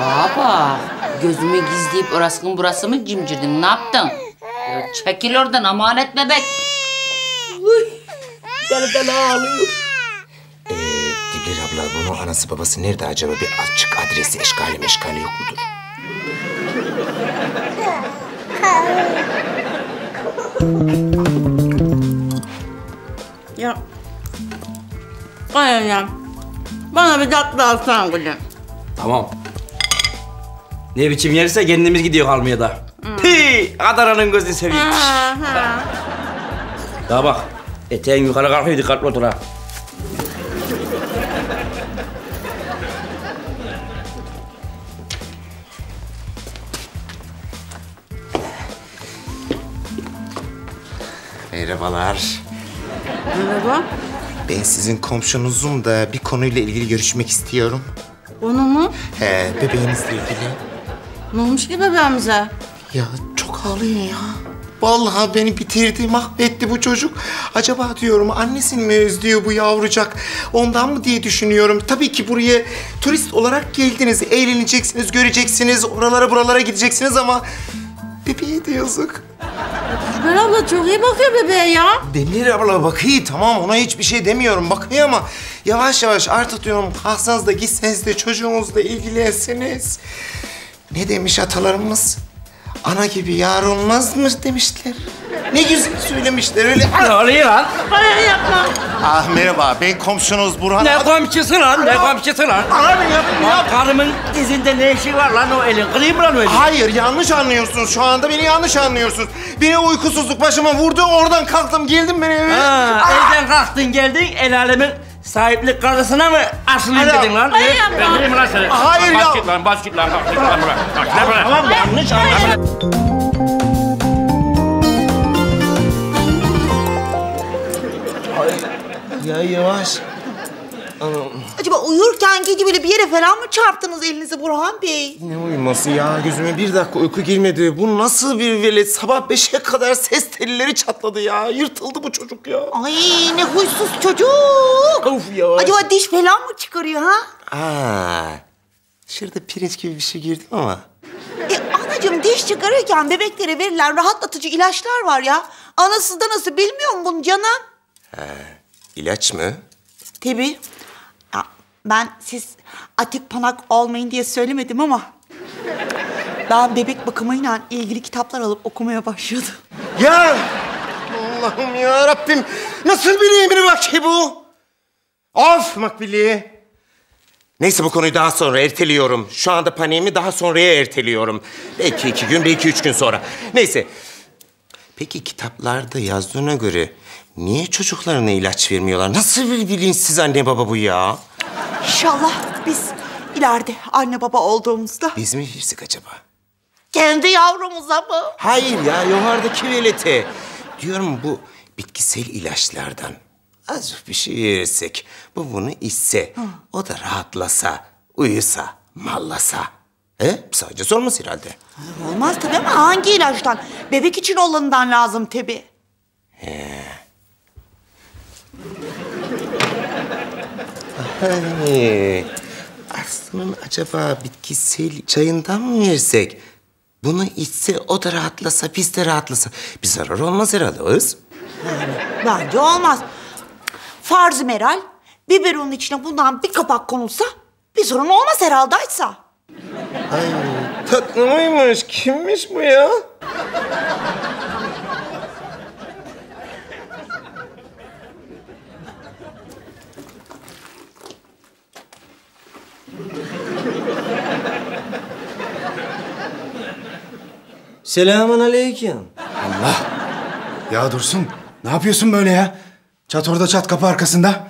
Baba, gözümü gizleyip orasını burası mı cimcirdin? Ne yaptın? Ya çekil oradan amanet bebek. Deli deli ağlıyor. Ee, Dibler abla bunun anası babası nerede acaba? Bir açık adresi, eşkali meşkali yok mudur? Ya. Aynen. Bana bir tatlı alsana gülüm. Tamam. Ne biçim yerse kendimiz gidiyor almaya da. Pi! Adana'nın gözünü seveyim. Daha bak. Eteğin yukarı kalkıyor dikkatli otur ha. Merhabalar. Merhaba. Ben sizin komşunuzum da bir konuyla ilgili görüşmek istiyorum. Onu mu? He, bebeğinizle ilgili. Ne olmuş ki bebeğimize? Ya çok ağlıyor ya. Vallahi beni bitirdi, mahvetti bu çocuk. Acaba diyorum annesini mi özlüyor bu yavrucak? Ondan mı diye düşünüyorum. Tabii ki buraya turist olarak geldiniz. Eğleneceksiniz, göreceksiniz. Oralara buralara gideceksiniz ama... Bebeğe de yazık. Ben abla çok iyi bakıyor bebeğe ya. Demir abla bakıyor tamam ona hiçbir şey demiyorum bakıyor ama yavaş yavaş artık diyorum kalksanız da gitseniz de çocuğunuzla ilgilenseniz. Ne demiş atalarımız? Ana gibi yar olmaz mı demişler. Ne güzel söylemişler öyle. Ne oluyor lan? Hayır yapma. Ah merhaba ben komşunuz Burhan. Ne komşusu lan? Ne komşusu lan? Abi yapma Lan karımın dizinde ne işi var lan o elin? Kırayım mı lan o elin? Hayır yanlış anlıyorsunuz şu anda beni yanlış anlıyorsunuz. Beni uykusuzluk başıma vurdu oradan kalktım geldim ben eve. Ha, evden kalktın geldin el alemin sahiplik karısına mı asılayım Hayır. dedin lan? Hayır Ne? yapma. Ben kırayım lan seni. Hayır bas ya. git lan, bas git lan, bas git lan bırak. Bas lan bırak. Tamam yanlış anladın. Ya yavaş. Acaba uyurken gece böyle bir yere falan mı çarptınız elinizi Burhan Bey? Ne uyuması ya? Gözüme bir dakika uyku girmedi. Bu nasıl bir velet? Sabah beşe kadar ses telleri çatladı ya. Yırtıldı bu çocuk ya. Ay ne huysuz çocuk. Of yavaş. Acaba diş falan mı çıkarıyor ha? Aa, şurada pirinç gibi bir şey girdi ama. E anacığım diş çıkarırken bebeklere verilen rahatlatıcı ilaçlar var ya. Anası da nasıl bilmiyor mu bunu canım? İlaç mı? Tabii. Ben siz atik panak olmayın diye söylemedim ama... Ben bebek bakımıyla ilgili kitaplar alıp okumaya başladım. Ya! Allah'ım ya Rabbim. Nasıl bir emir var ki bu? Of makbili. Neyse bu konuyu daha sonra erteliyorum. Şu anda paniğimi daha sonraya erteliyorum. Belki iki gün, belki üç gün sonra. Neyse. Peki kitaplarda yazdığına göre niye çocuklarına ilaç vermiyorlar? Nasıl bir bilinçsiz anne baba bu ya? İnşallah biz ileride anne baba olduğumuzda Biz mi versek acaba? kendi yavrumuza mı? Hayır ya yukarıdaki velete. Diyorum bu bitkisel ilaçlardan az bir şey yersek, bu bunu içse, o da rahatlasa, uyusa, mallasa. He? Sadece sorması herhalde. Olmaz tabii ama hangi ilaçtan? Bebek için olanından lazım tabii. Hani Aslı'nın acaba bitkisel çayından mı versek? Bunu içse, o da rahatlasa, biz de rahatlasa. Bir zarar olmaz herhalde kız. Bence olmaz. Farz-ı meral, biberonun içine bundan bir kapak konulsa bir sorun olmaz herhalde açsa. Ay tatlı mıymış? Kimmiş bu ya? Selamun aleyküm. Allah. Ya Dursun ne yapıyorsun böyle ya? Çat orada çat kapı arkasında.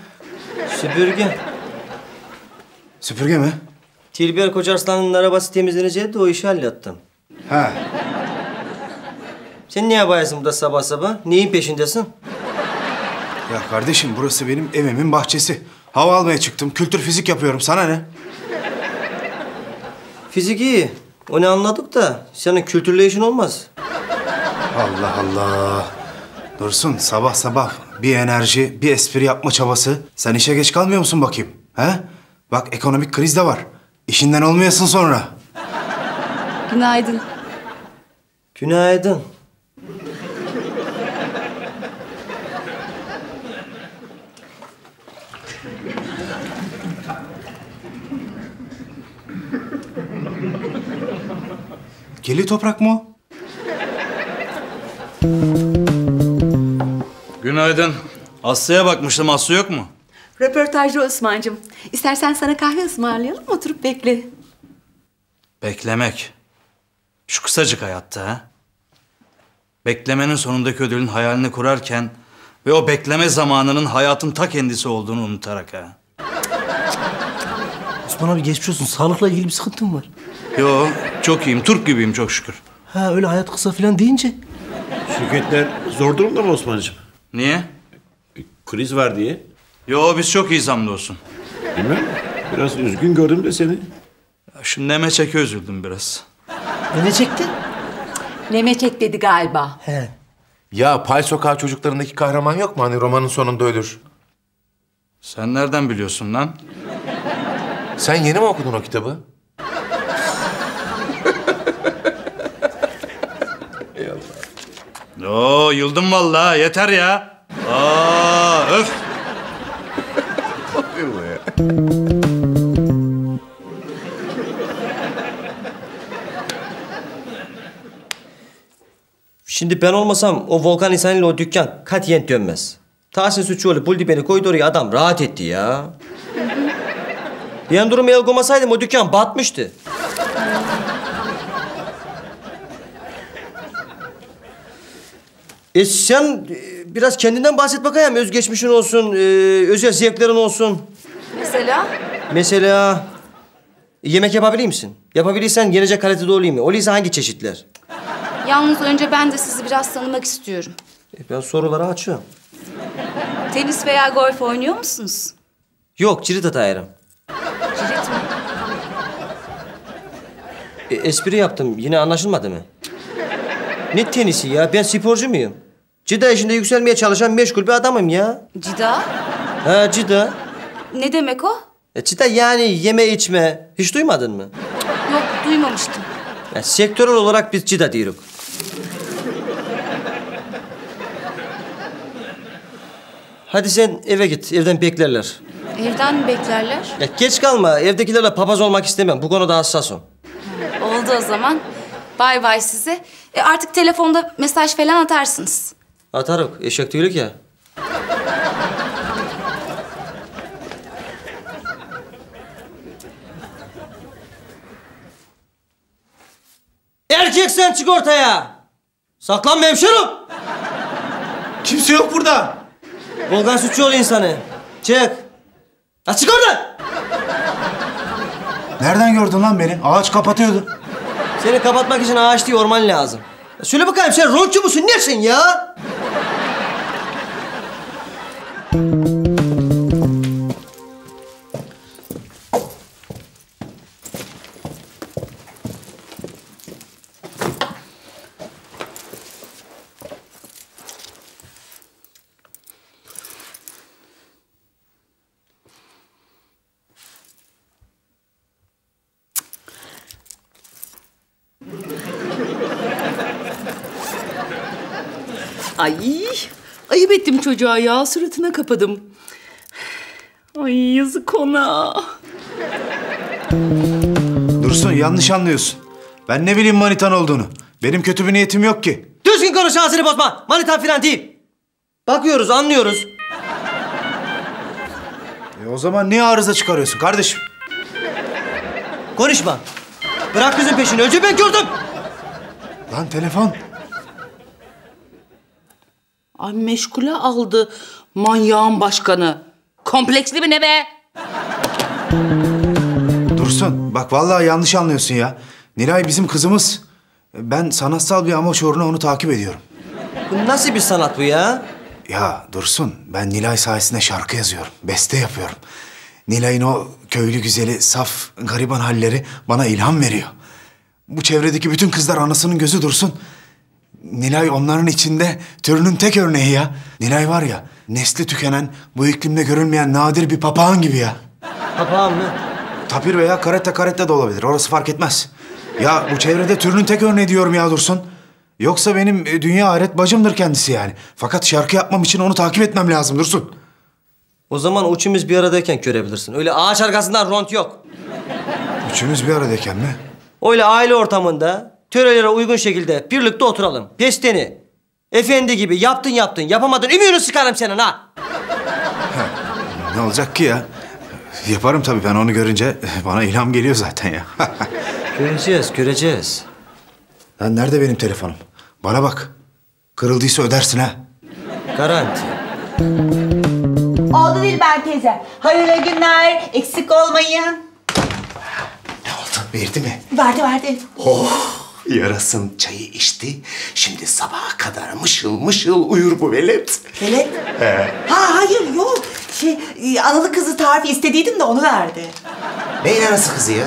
Süpürge. Süpürge mi? Tilber Kocarslan'ın arabası temizlenecekti de o işi hallettim. Ha. Sen niye bayasın burada sabah sabah? Neyin peşindesin? Ya kardeşim burası benim evimin bahçesi. Hava almaya çıktım. Kültür fizik yapıyorum. Sana ne? Fizik iyi. Onu anladık da senin kültürle işin olmaz. Allah Allah. Dursun sabah sabah bir enerji, bir espri yapma çabası. Sen işe geç kalmıyor musun bakayım? He? Bak ekonomik kriz de var. İşinden olmayasın sonra. Günaydın. Günaydın. Geli toprak mı o? Günaydın. Aslı'ya bakmıştım. Aslı yok mu? Röportajcı Osman'cığım. İstersen sana kahve ısmarlayalım oturup bekle. Beklemek. Şu kısacık hayatta ha. Beklemenin sonundaki ödülün hayalini kurarken ve o bekleme zamanının hayatın ta kendisi olduğunu unutarak ha. Osman abi geçmiş olsun. Sağlıkla ilgili bir sıkıntın var. Yo çok iyiyim. Turp gibiyim çok şükür. Ha öyle hayat kısa falan deyince. Şirketler zor durumda mı Osman'cığım? Niye? Kriz var diye. Yo biz çok iyiyiz hamdolsun. Bilmem. Biraz üzgün gördüm de seni. Ya Şu neme çeke üzüldüm biraz. Ne çekti? Nemeçek dedi galiba. He. Ya Pal Sokağı çocuklarındaki kahraman yok mu? Hani romanın sonunda ölür. Sen nereden biliyorsun lan? Sen yeni mi okudun o kitabı? Yo yıldım vallahi yeter ya. Aa öf. Şimdi ben olmasam o Volkan insanıyla o dükkan katiyen dönmez. Tahsin Suçuoğlu buldu beni koydu oraya adam rahat etti ya. Ben durumu el koymasaydım o dükkan batmıştı. E sen e, biraz kendinden bahset bakayım. Özgeçmişin olsun, e, özel zevklerin olsun. Mesela? Mesela yemek yapabilir misin? Yapabilirsen gelecek kalitede olayım mı? Öyleyse hangi çeşitler? Yalnız önce ben de sizi biraz tanımak istiyorum. E, ben soruları açıyorum. Tenis veya golf oynuyor musunuz? Yok, cirit atayırım. Cirit mi? E, espri yaptım. Yine anlaşılmadı mı? Ne tenisi ya? Ben sporcu muyum? Cida işinde yükselmeye çalışan meşgul bir adamım ya. Cida? Ha Cida. Ne demek o? E, Cida yani yeme içme. Hiç duymadın mı? Yok duymamıştım. Ya, sektörel olarak biz Cida diyoruz. Hadi sen eve git. Evden beklerler. Evden mi beklerler? Ya geç kalma. Evdekilerle papaz olmak istemem. Bu konuda hassasım. Oldu o zaman. Bay bay size. E artık telefonda mesaj falan atarsınız. Atarık. Eşek değilik ya. Erkek sen çık ortaya. Saklanma hemşerim. Kimse yok burada. Volkan Suçuoğlu insanı. Çık. Ha çık oradan. Nereden gördün lan beni? Ağaç kapatıyordu. Seni kapatmak için ağaç değil orman lazım. Ya söyle bakayım sen ronçu musun? Nesin ya? Ay ayıp ettim çocuğa ya suratına kapadım. Ay yazık ona. Dursun yanlış anlıyorsun. Ben ne bileyim manitan olduğunu. Benim kötü bir niyetim yok ki. Düzgün konuş ağzını bozma. Manitan falan değil. Bakıyoruz, anlıyoruz. E o zaman niye arıza çıkarıyorsun kardeşim? Konuşma. Bırak kızın peşini. Önce ben gördüm. Lan telefon. Ay meşgule aldı manyağın başkanı. Kompleksli mi ne be? Dursun bak vallahi yanlış anlıyorsun ya. Nilay bizim kızımız. Ben sanatsal bir amaç uğruna onu takip ediyorum. Bu nasıl bir sanat bu ya? Ya Dursun ben Nilay sayesinde şarkı yazıyorum. Beste yapıyorum. Nilay'ın o köylü güzeli, saf, gariban halleri bana ilham veriyor. Bu çevredeki bütün kızlar anasının gözü Dursun. Nilay onların içinde türünün tek örneği ya. Nilay var ya nesli tükenen, bu iklimde görülmeyen nadir bir papağan gibi ya. Papağan mı? Tapir veya karetta karetta da olabilir. Orası fark etmez. Ya bu çevrede türünün tek örneği diyorum ya Dursun. Yoksa benim e, dünya aret bacımdır kendisi yani. Fakat şarkı yapmam için onu takip etmem lazım Dursun. O zaman üçümüz bir aradayken görebilirsin. Öyle ağaç arkasından ront yok. Üçümüz bir aradayken mi? Öyle aile ortamında törelere uygun şekilde birlikte oturalım. Besteni. Efendi gibi yaptın yaptın yapamadın ümüğünü sıkarım senin ha. Ne olacak ki ya? Yaparım tabii ben onu görünce bana ilham geliyor zaten ya. Göreceğiz, göreceğiz. Lan nerede benim telefonum? Bana bak. Kırıldıysa ödersin ha. Garanti. Oldu Dilber teyze. Hayırlı günler. Eksik olmayın. Verdi mi? Verdi verdi. Oh yarasın çayı içti. Şimdi sabaha kadar mışıl mışıl uyur bu velet. Velet? He. Ha hayır yok. Şey, e, analı kızı tarifi istediydim de onu verdi. Neyin arası kızı ya?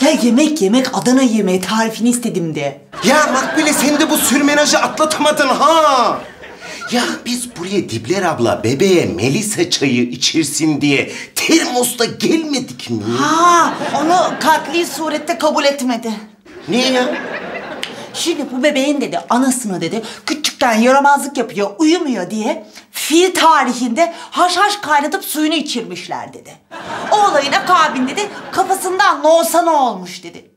Ya yemek yemek Adana yemeği tarifini istedim de. Ya Makbule sen de bu sürmenajı atlatamadın ha. Ya biz buraya Dibler abla bebeğe Melisa çayı içirsin diye termosta gelmedik mi? Ha onu katli surette kabul etmedi. Niye ya? Şimdi bu bebeğin dedi anasını dedi küçükten yaramazlık yapıyor uyumuyor diye fil tarihinde haşhaş kaynatıp suyunu içirmişler dedi. O olayın akabinde de kafasından ne olsa ne olmuş dedi.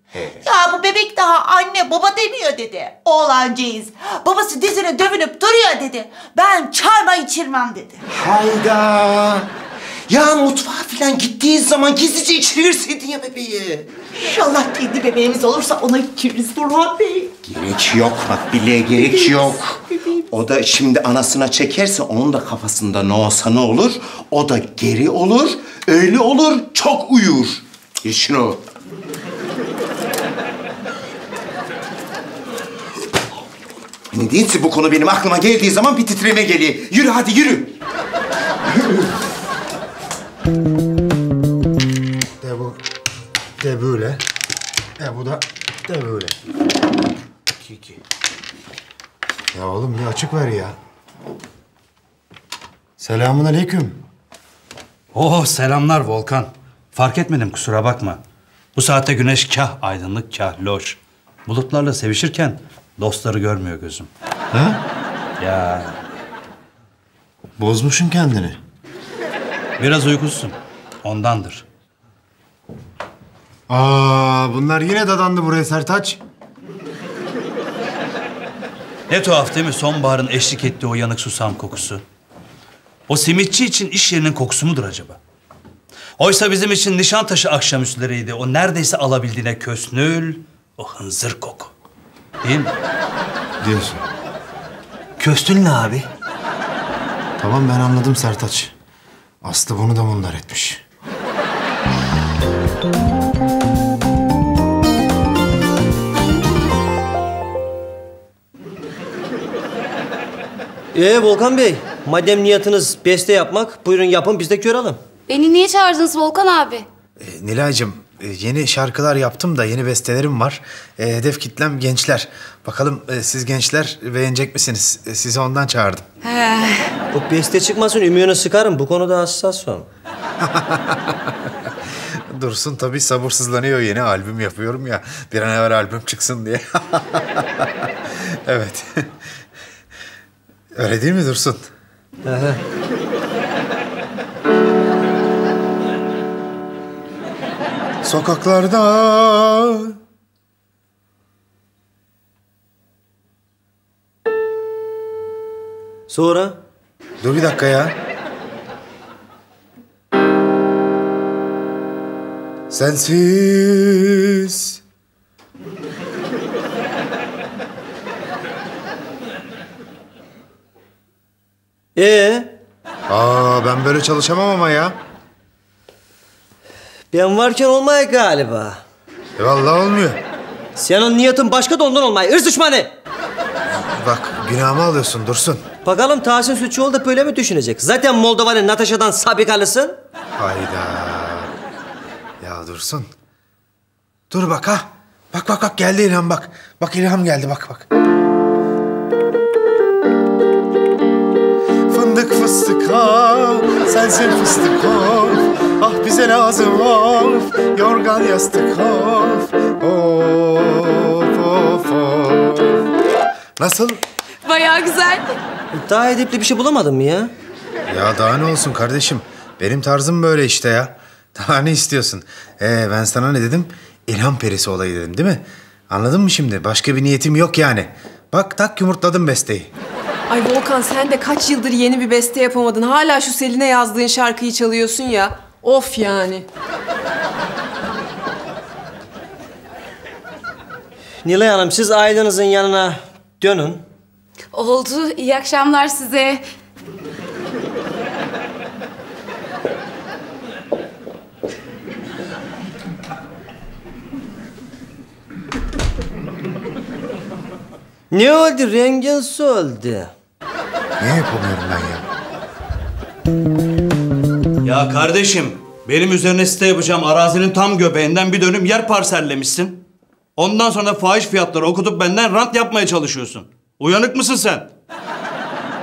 Ya bu bebek daha anne baba demiyor dedi. Oğlancağız. Babası dizine dövünüp duruyor dedi. Ben çayma içirmem dedi. Hayda. Ya mutfağa falan gittiği zaman gizlice içirirseydin ya bebeği. İnşallah kendi bebeğimiz olursa ona içiririz Burhan Bey. Gerek yok Makbule gerek yok. O da şimdi anasına çekerse onun da kafasında ne olsa ne olur. O da geri olur. Öyle olur çok uyur. Ye şunu. Ne değilse bu konu benim aklıma geldiği zaman bir titreme geliyor. Yürü hadi yürü. De bu. De böyle. E bu da de böyle. İki iki. Ya oğlum bir açık ver ya. Selamun aleyküm. Oh selamlar Volkan. Fark etmedim kusura bakma. Bu saatte güneş kah aydınlık kah loş. Bulutlarla sevişirken dostları görmüyor gözüm. Ha? Ya Bozmuşsun kendini. Biraz uykusuzsun. Ondandır. Aa bunlar yine dadandı buraya Sertaç. Ne tuhaf değil mi sonbaharın eşlik ettiği o yanık susam kokusu? O simitçi için iş yerinin kokusu mudur acaba? Oysa bizim için Nişantaşı akşamüstleriydi. O neredeyse alabildiğine kösnül, o hınzır koku. Değil mi? Diyorsun. Köstül ne abi? Tamam ben anladım Sertaç. Aslı bunu da bunlar etmiş. Ee Volkan Bey, madem niyetiniz beste yapmak, buyurun yapın biz de görelim. Beni niye çağırdınız Volkan abi? E, Nilay'cığım yeni şarkılar yaptım da yeni bestelerim var. E, hedef kitlem gençler. Bakalım e, siz gençler beğenecek misiniz? E, sizi ondan çağırdım. O beste çıkmasın ümüğünü sıkarım. Bu konuda hassasom. Dursun tabii sabırsızlanıyor yeni albüm yapıyorum ya. Bir an evvel albüm çıksın diye. evet. Öyle değil mi Dursun? Sokaklarda Sonra? Dur bir dakika ya. Sensiz. Ee, Aa ben böyle çalışamam ama ya. Ben varken olmaya galiba. E, vallahi olmuyor. Senin niyetin başka da ondan olmaya. Irz düşmanı. Bak günahımı alıyorsun Dursun. Bakalım Tahsin Sütçüoğlu da böyle mi düşünecek? Zaten Moldova'nın Natasha'dan sabikalısın. Hayda. Ya Dursun. Dur bak ha. Bak bak bak geldi İlham bak. Bak İlham geldi bak bak. Fındık fıstık of, sensin fıstık of. Ah bize lazım of, yorgan yastık of. Of of of. Nasıl? Bayağı güzel. Daha edepli bir şey bulamadın mı ya? Ya daha ne olsun kardeşim? Benim tarzım böyle işte ya. Daha ne istiyorsun? Ee, ben sana ne dedim? İlham perisi olayı dedim değil mi? Anladın mı şimdi? Başka bir niyetim yok yani. Bak tak yumurtladım besteyi. Ay Volkan sen de kaç yıldır yeni bir beste yapamadın. Hala şu Selin'e yazdığın şarkıyı çalıyorsun ya. Of yani. Nilay Hanım siz ailenizin yanına dönün. Oldu. İyi akşamlar size. Ne oldu? Rengin soldu. Ne yapamıyorum ben ya? Ya kardeşim, benim üzerine site yapacağım arazinin tam göbeğinden bir dönüm yer parsellemişsin. Ondan sonra fahiş fiyatları okutup benden rant yapmaya çalışıyorsun. Uyanık mısın sen?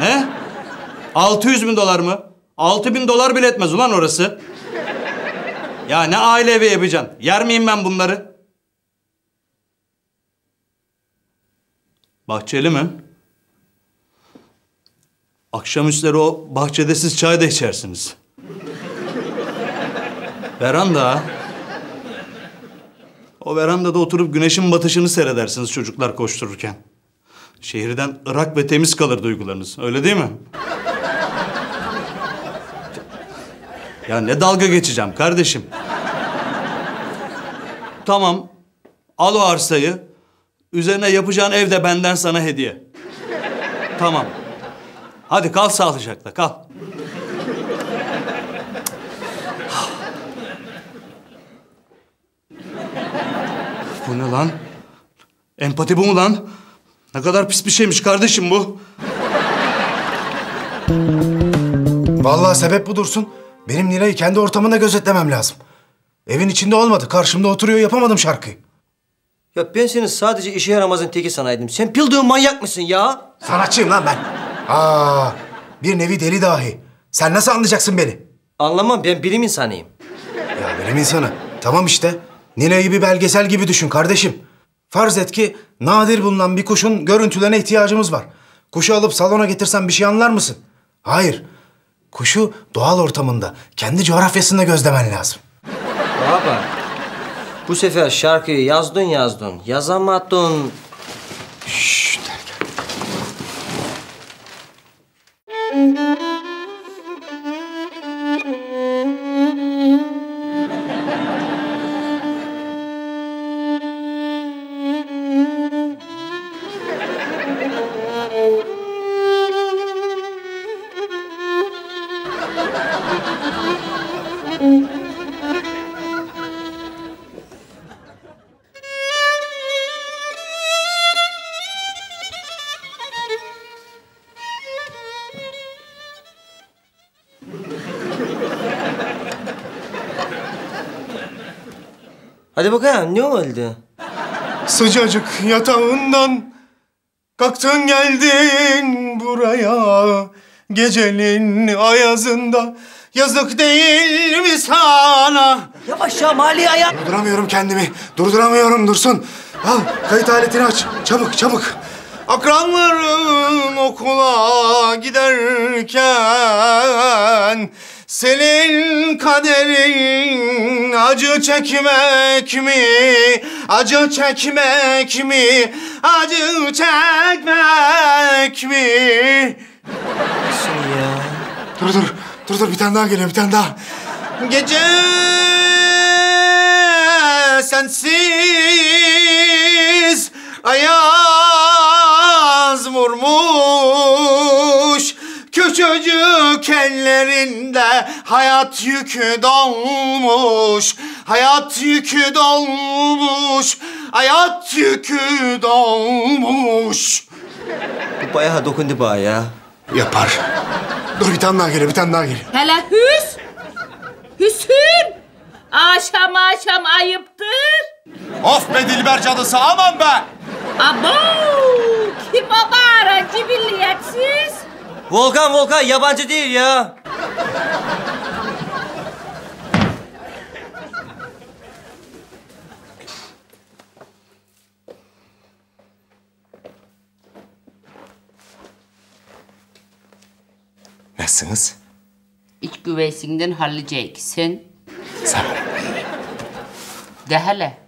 He? 600 bin dolar mı? 6 bin dolar bile etmez ulan orası. Ya ne aile evi yapacaksın? Yer miyim ben bunları? Bahçeli mi? Akşamüstleri o bahçede siz çay da içersiniz. Veranda. O verandada oturup güneşin batışını seyredersiniz çocuklar koştururken. Şehirden ırak ve temiz kalır duygularınız. Öyle değil mi? Ya ne dalga geçeceğim kardeşim. Tamam. Al o arsayı. Üzerine yapacağın ev de benden sana hediye. Tamam. Hadi kal sağlıcakla kal. Bu ne lan? Empati bu mu lan? Ne kadar pis bir şeymiş kardeşim bu. Vallahi sebep bu Dursun. Benim Nilay'ı kendi ortamında gözetlemem lazım. Evin içinde olmadı. Karşımda oturuyor yapamadım şarkıyı. Ya ben senin sadece işe yaramazın teki sanaydım. Sen bildiğin manyak mısın ya? Sanatçıyım lan ben. Aa, bir nevi deli dahi. Sen nasıl anlayacaksın beni? Anlamam ben bilim insanıyım. Ya bilim insanı. Tamam işte. Nilay'ı bir belgesel gibi düşün kardeşim. Farz et ki nadir bulunan bir kuşun görüntülerine ihtiyacımız var. Kuşu alıp salona getirsen bir şey anlar mısın? Hayır. Kuşu doğal ortamında, kendi coğrafyasında gözlemen lazım. Baba. Bu sefer şarkıyı yazdın yazdın. Yazamadın. Hadi bakalım ne oldu? Sıcacık yatağından kalktın geldin buraya. Gecenin ayazında yazık değil mi sana? Yavaş ya mali ayağı. Durduramıyorum kendimi. Durduramıyorum Dursun. Al kayıt aletini aç. Çabuk çabuk. Akranların okula giderken senin kaderin acı çekmek mi? Acı çekmek mi? Acı çekmek mi? Nasıl ya? Dur dur. Dur dur bir tane daha geliyor bir tane daha. Gece sensiz ayaz vurmuş Küçücük ellerinde hayat yükü dolmuş Hayat yükü dolmuş Hayat yükü dolmuş Bu bayağı dokundu bana ya. Yapar. Dur bir tane daha geliyor bir tane daha geliyor. Hele Hüs. Hüsün. Akşam akşam ayıptır. Of be Dilber cadısı aman be Abo. Kim o bağıran cibilliyetsiz? Volkan Volkan yabancı değil ya. Nasılsınız? İç güveysinden halledecek. Sen Sağ de hele.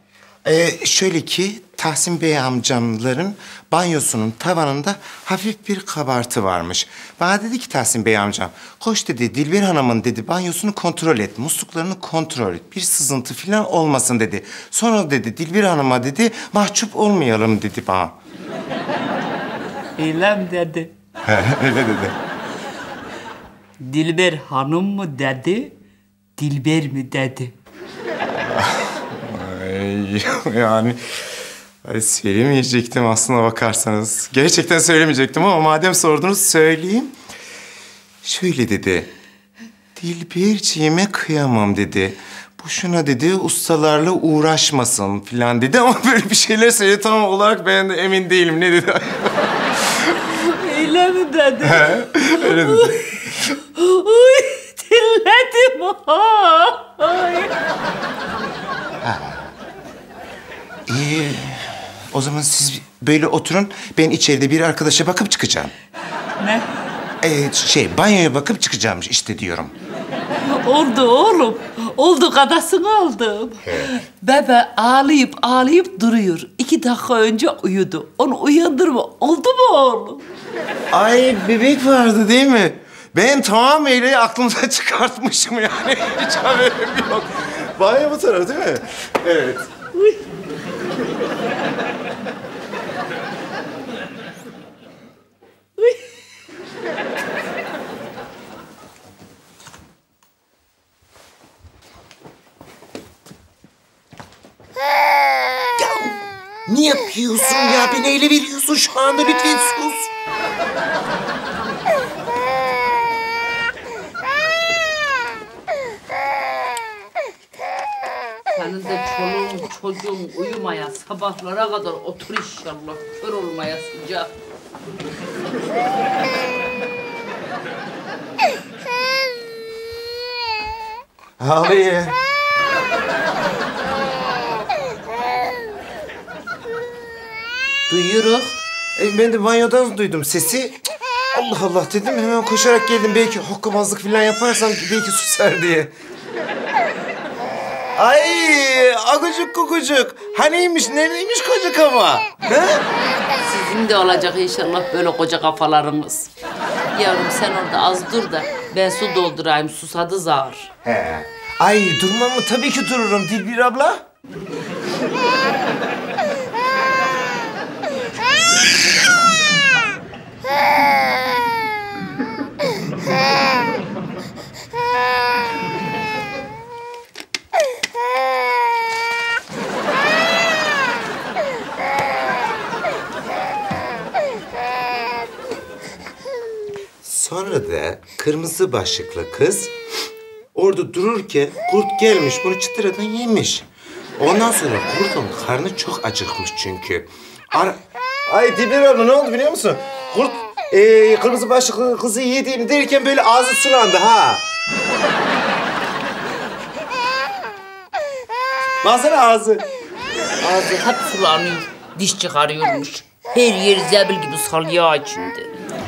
Ee, şöyle ki Tahsin Bey amcamların banyosunun tavanında hafif bir kabartı varmış. Bana dedi ki Tahsin Bey amcam, koş dedi Dilber Hanım'ın dedi banyosunu kontrol et, musluklarını kontrol et. Bir sızıntı falan olmasın dedi. Sonra dedi Dilber Hanım'a dedi mahcup olmayalım dedi bana. Eylem dedi. Öyle dedi. Dilber hanım mı dedi? Dilber mi dedi? Ay, yani ay, söylemeyecektim aslına bakarsanız. Gerçekten söylemeyecektim ama madem sordunuz söyleyeyim. Şöyle dedi. Dilberciğime kıyamam dedi. Boşuna dedi ustalarla uğraşmasın falan dedi ama böyle bir şeyler söyledi tam olarak ben de emin değilim ne dedi. Öyle mi dedi? Öyle dedi. Uy, dilledim. Ay. İyi. O zaman siz böyle oturun. Ben içeride bir arkadaşa bakıp çıkacağım. Ne? Ee, şey banyoya bakıp çıkacağım işte diyorum. Oldu oğlum. Oldu kadasını oldum. Bebe ağlayıp ağlayıp duruyor. İki dakika önce uyudu. Onu uyandırma. Oldu mu oğlum? Ay bebek vardı değil mi? Ben tamamıyla aklımdan çıkartmışım yani. Hiç haberim yok. Banyo bu taraf değil mi? Evet. Ne yapıyorsun ya? Beni ele veriyorsun şu anda lütfen sus. Senin de çoluğun çocuğun uyumaya sabahlara kadar otur inşallah. Kör olmaya sıcak. Ağlıyor. Duyuyoruz. E, ben de banyodan duydum sesi. Allah Allah dedim hemen koşarak geldim. Belki hokkabazlık falan yaparsam belki susar diye. Ay agucuk kukucuk. Haniymiş neredeymiş koca kafa? He? Sizin de olacak inşallah böyle koca kafalarınız. Yavrum sen orada az dur da ben su doldurayım susadı zar. He. Ay durmam mı? Tabii ki dururum Dilbir abla. Sonra da kırmızı başlıklı kız orada dururken kurt gelmiş bunu çıtıradan yemiş. Ondan sonra kurtun karnı çok acıkmış çünkü. Ara... Ay Dilber abla ne oldu biliyor musun? Kurt ee, kırmızı başlıklı kızı yediğini derken böyle ağzı sulandı ha. Baksana ağzı. Ağzı hep sulanıyor. Diş çıkarıyormuş. Her yer zebil gibi salya içinde.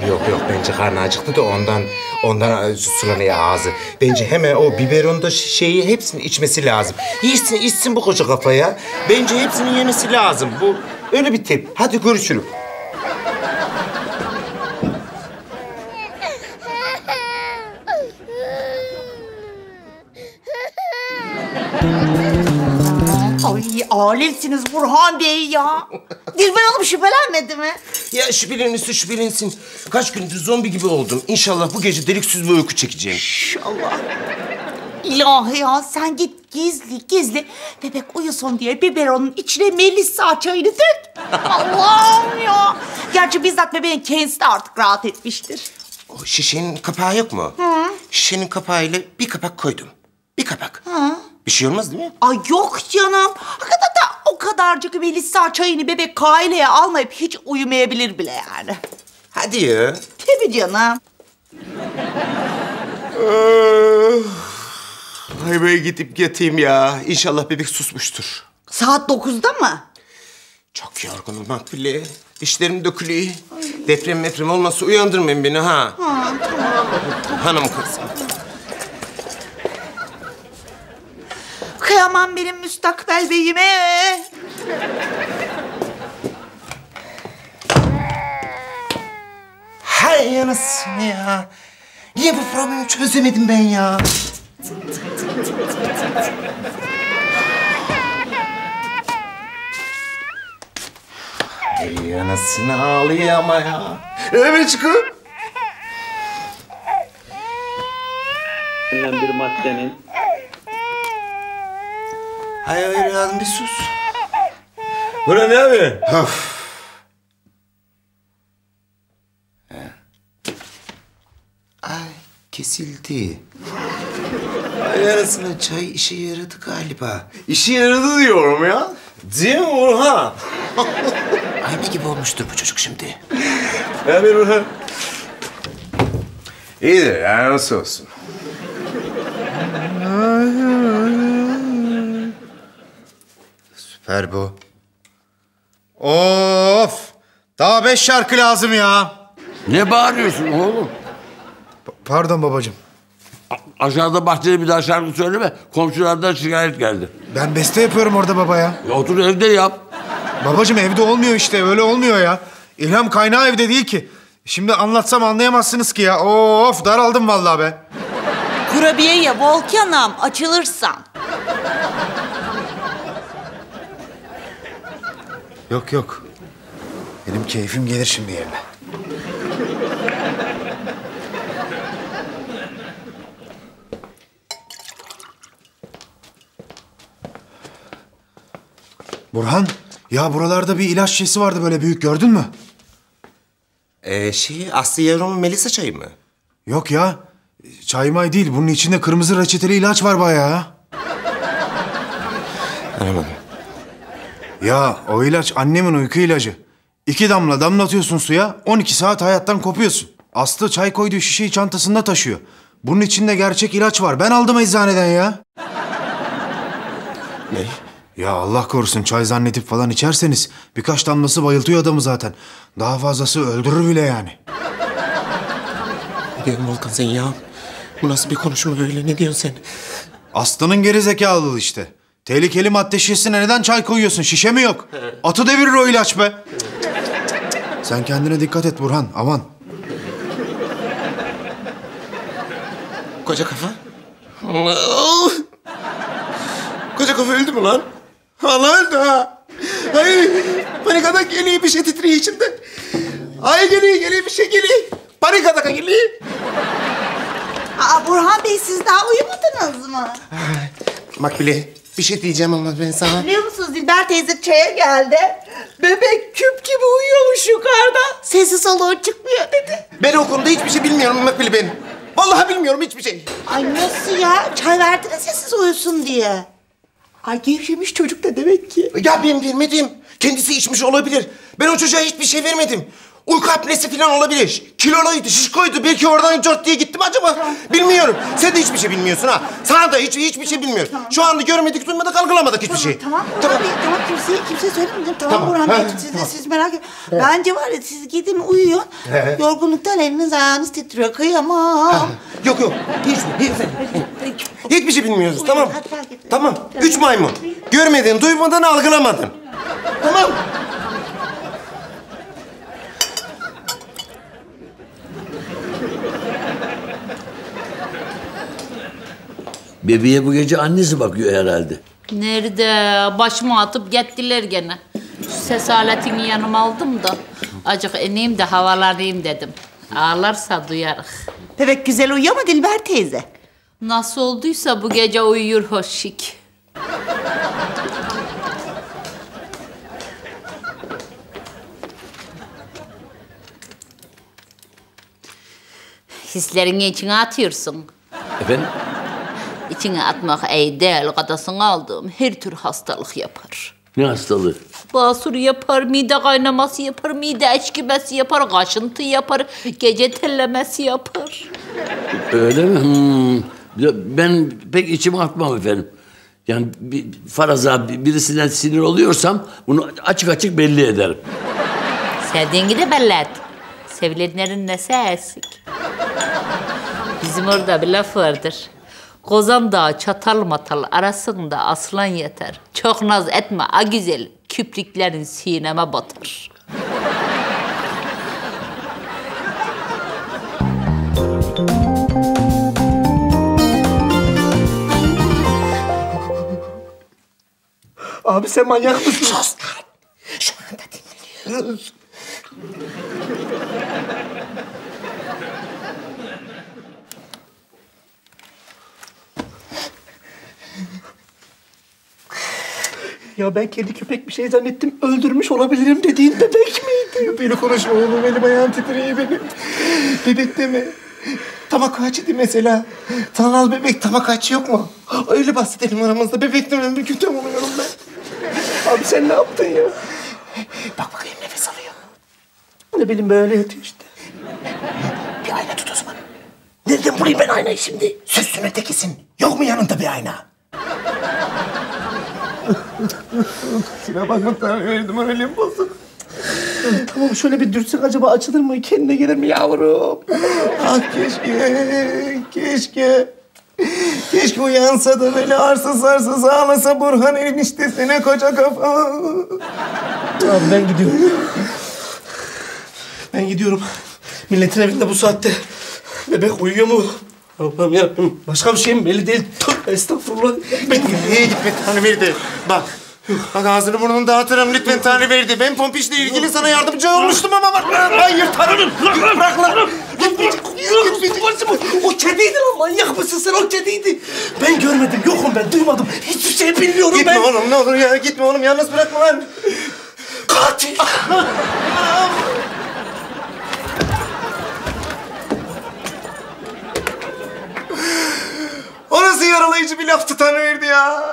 Yok yok bence karnı acıktı da ondan ondan sulanıyor ağzı. Bence hemen o biberonda şeyi hepsini içmesi lazım. Yesin içsin bu koca kafaya. Bence hepsini yemesi lazım. Bu öyle bir tip. Hadi görüşürüz. Ay alemsiniz Burhan Bey ya. Dilber Hanım şüphelenmedi mi? Ya şüphelenirse şüphelensin. Kaç gündür zombi gibi oldum. İnşallah bu gece deliksiz bir uyku çekeceğim. İnşallah. İlahi ya sen git gizli gizli bebek uyusun diye biberonun içine melisa çayını dök. Allah'ım ya. Gerçi bizzat bebeğin kendisi de artık rahat etmiştir. O şişenin kapağı yok mu? Hı. Şişenin kapağıyla bir kapak koydum. Bir kapak. Hı. Bir şey olmaz değil mi? Ay yok canım. Hakikaten de o kadarcık melisa çayını bebek kaileye almayıp hiç uyumayabilir bile yani. Hadi ya. Tabii canım. Ay böyle gidip yatayım ya. İnşallah bebek susmuştur. Saat dokuzda mı? Çok yorgunum Makbule. Dişlerim dökülüyor. Deprem deprem olmasa uyandırmayın beni ha. Ha tamam. Hanım kızım. Kıyamam benim müstakbel beyime. Hay anasını ya. Niye bu problemi çözemedim ben ya? Ay anasını ağlıyor ama ya. Evet çıkıyor. bir maddenin Ay evladım bir sus. Buna ne abi? Of. Kesildi. Ay arasında çay işe yaradı galiba. İşe yaradı diyorum ya. Değil mi Orhan? Ay ne gibi olmuştur bu çocuk şimdi? Ne haber Orhan? İyidir ya nasıl olsun. Süper bu. Of! Daha beş şarkı lazım ya. Ne bağırıyorsun oğlum? Pardon babacığım. Aşağıda bahçede bir daha şarkı söyleme. Komşulardan şikayet geldi. Ben beste yapıyorum orada baba ya. Ya otur evde yap. Babacığım evde olmuyor işte öyle olmuyor ya. İlham kaynağı evde değil ki. Şimdi anlatsam anlayamazsınız ki ya. Of daraldım vallahi be. Kurabiye ye Volkan'ım açılırsan. Yok yok. Benim keyfim gelir şimdi yerine. Burhan, ya buralarda bir ilaç şişesi vardı böyle büyük gördün mü? Ee, şey Aslı Yavrum Melisa çayı mı? Yok ya. Çay may değil. Bunun içinde kırmızı reçeteli ilaç var bayağı. Anlamadım. Ya o ilaç annemin uyku ilacı. İki damla damlatıyorsun suya, 12 saat hayattan kopuyorsun. Aslı çay koyduğu şişeyi çantasında taşıyor. Bunun içinde gerçek ilaç var. Ben aldım eczaneden ya. Ne? Ya Allah korusun çay zannedip falan içerseniz birkaç damlası bayıltıyor adamı zaten. Daha fazlası öldürür bile yani. Ne diyorsun Volkan sen ya? Bu nasıl bir konuşma böyle? Ne diyorsun sen? Aslı'nın geri zekalılığı işte. Tehlikeli madde şişesine neden çay koyuyorsun? Şişe mi yok? Atı devirir o ilaç be. Sen kendine dikkat et Burhan. Aman. Koca kafa. Koca kafa öldü mü lan? Öldü ha. Ay panik atak geliyor bir şey titriyor içimde. Ay geliyor geliyor bir şey geliyor. Panik atak geliyor. Aa, Burhan Bey siz daha uyumadınız mı? Makbule bir şey diyeceğim ama ben sana. Biliyor musunuz Dilber teyze çaya geldi. Bebek küp gibi uyuyormuş yukarıda. Sesi soluğu çıkmıyor dedi. Ben o konuda hiçbir şey bilmiyorum Makbule ben. Vallahi bilmiyorum hiçbir şey. Ay nasıl ya? Çay verdiniz ya siz uyusun diye. Ay gevşemiş çocuk da demek ki. Ya ben vermedim. Kendisi içmiş olabilir. Ben o çocuğa hiçbir şey vermedim. Uyku apnesi falan olabilir. Kiloluydu, şişkoydu. Belki oradan cort diye gitti mi acaba? Bilmiyorum. Sen de hiçbir şey bilmiyorsun ha. Sana da hiç, hiçbir şey bilmiyorsun. Şu anda görmedik, duymadık, algılamadık hiçbir şey. Tamam Burhan Bey, tamam kimseye, kimseye söylemedim. Tamam, Tamam, Burhan ha, Bey, siz, de- tamam. siz merak etmeyin. Bence var ya siz gidin uyuyun. He. Yorgunluktan eliniz ayağınız titriyor. Kıyamam. Yok yok. Hiç, hiç, hiçbir şey bilmiyoruz. Tamam. Hadi fark etmeyin. Tamam. Üç maymun. Görmedin, duymadın, algılamadın. Tamam. Bebeğe bu gece annesi bakıyor herhalde. Nerede? Başıma atıp gittiler gene. Şu ses aletini yanıma aldım da acık ineyim de havalanayım dedim. Ağlarsa duyarık. Bebek güzel uyuyor mu Dilber teyze? Nasıl olduysa bu gece uyuyor hoşik. Hislerini içine atıyorsun. Efendim? İçine atmak iyi değil. Kadasını aldığım her tür hastalık yapar. Ne hastalığı? Basur yapar, mide kaynaması yapar, mide eşkimesi yapar, kaşıntı yapar, gece tellemesi yapar. Öyle mi? Hmm. Ben pek içime atmam efendim. Yani bir, faraza bir- birisinden sinir oluyorsam bunu açık açık belli ederim. Sevdiğini de belli et. Sevilenlerin nesi eksik? Bizim orada bir laf vardır. Kozan Dağı çatal matal arasında aslan yeter. Çok naz etme a güzel, küplüklerin sineme batar. Abi sen manyak mısın? Sus! Şu anda dinliyoruz. Ya ben kedi köpek bir şey zannettim. Öldürmüş olabilirim dediğin bebek miydi? Beni konuşma oğlum. Benim ayağım titriyor benim. Bebek deme. Tabak ağacıydı mesela. Tanrı bebek tabak ağacı yok mu? Öyle bahsedelim aramızda. Bebek demem kötü oluyorum ben. Abi sen ne yaptın ya? Bak bakayım nefes alıyor. Ne bileyim böyle yatıyor işte. Bir ayna tut o zaman. Nereden bulayım ben aynayı şimdi? Süslün ötekisin. Yok mu yanında bir ayna? Kusura bakma Tanrı verdim öyle bozuk. tamam şöyle bir dürtsek acaba açılır mı? Kendine gelir mi yavrum? ah keşke, keşke. Keşke uyansa da böyle arsız arsız ağlasa Burhan eniştesine koca kafa. Abi ben gidiyorum. Ben gidiyorum. Milletin evinde bu saatte. Bebek uyuyor mu? Allah'ım yarabbim. Başka bir şey mi belli değil. Tövbe estağfurullah. Ben İyi gitme Tanrı verdi. Bak. Bak ağzını burnunu dağıtırım lütfen Tanrı verdi. Ben Pompiş'le ilgili sana yardımcı olmuştum ama bak. Hayır Tanrı. Bırak lan. Gitmeyecek. Gitmeyecek. O kediydi lan. Manyak mısın sen? O kediydi. Ben görmedim. Yokum ben. Duymadım. Hiçbir şey bilmiyorum Gitme ben. oğlum ne olur ya. Gitme oğlum. Yalnız bırakma lan. Katil. Nasıl yaralayıcı bir laftı Tanrı verdi ya.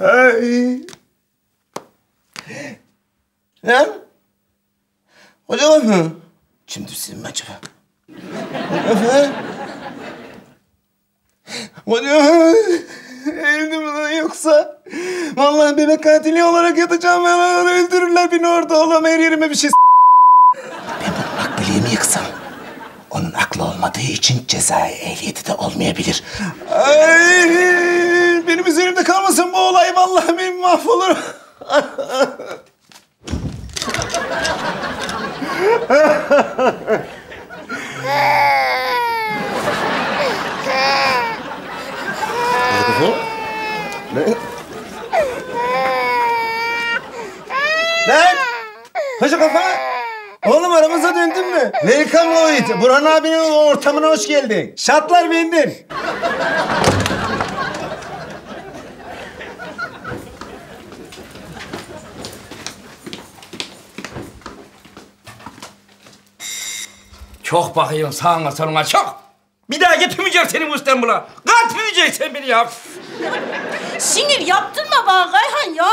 Ay. Lan? Hocam mı? Kim düşsün mü acaba? Efendim? Hocam öldüm mü lan yoksa? Vallahi bebek katili olarak yatacağım ben. Öldürürler beni orada oğlum her yerime bir şey yıksam. Onun aklı olmadığı için cezai ehliyeti de olmayabilir. Ay, benim üzerimde kalmasın bu olay vallahi benim mahvolurum. Ne? Lan! Koca kafa! Oğlum aramıza döndün mü? Welcome Lloyd. Burhan abinin ortamına hoş geldin. Şartlar bendin. Çok bakıyorum sağına soluna çok. Bir daha getirmeyeceğim seni bu İstanbul'a. Katmayacaksın beni ya. Sinir yaptırma bana Kayhan ya.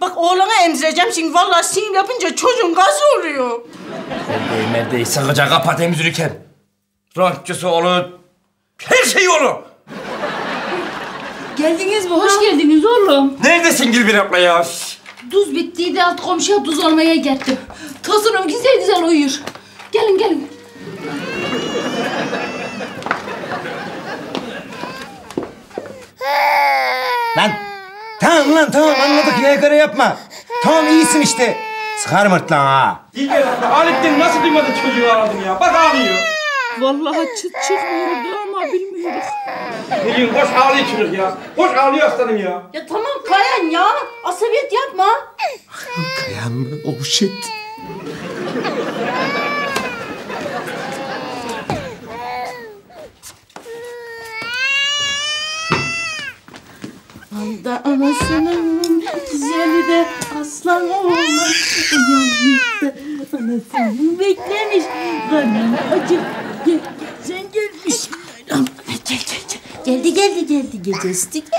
Bak oğlana emzireceğim şimdi. Vallahi sinir yapınca çocuğun gazı oluyor. Değmer değil sıkıca kapat emzirirken. Röntgesi olur. Her şey olur. Geldiniz mi? Hoş geldiniz oğlum. Neredesin Gülbin abla ya? Tuz bittiydi alt komşuya tuz almaya gittim. Tosunum güzel güzel uyuyor. Gelin gelin. Lan tamam lan tamam anladık yaygara yapma. Tamam iyisin işte. Sıkar mırtlan ha. Dilber abla Alettin nasıl duymadı çocuğu aradım ya? Bak ağlıyor. Vallahi çıt çıkmıyordu ama bilmiyorum. Gelin koş ağlıyor çocuk ya. Koş ağlıyor aslanım ya. Ya tamam Kayan ya. Asabiyet yapma. Kayan mı? Oh shit. Anda anasının güzeli de aslan oğlan. Uyanmıştı anasını beklemiş. Karnım acı. Gel, sen gelmiş. Gel gel gel. Geldi geldi geldi gecesi geldi.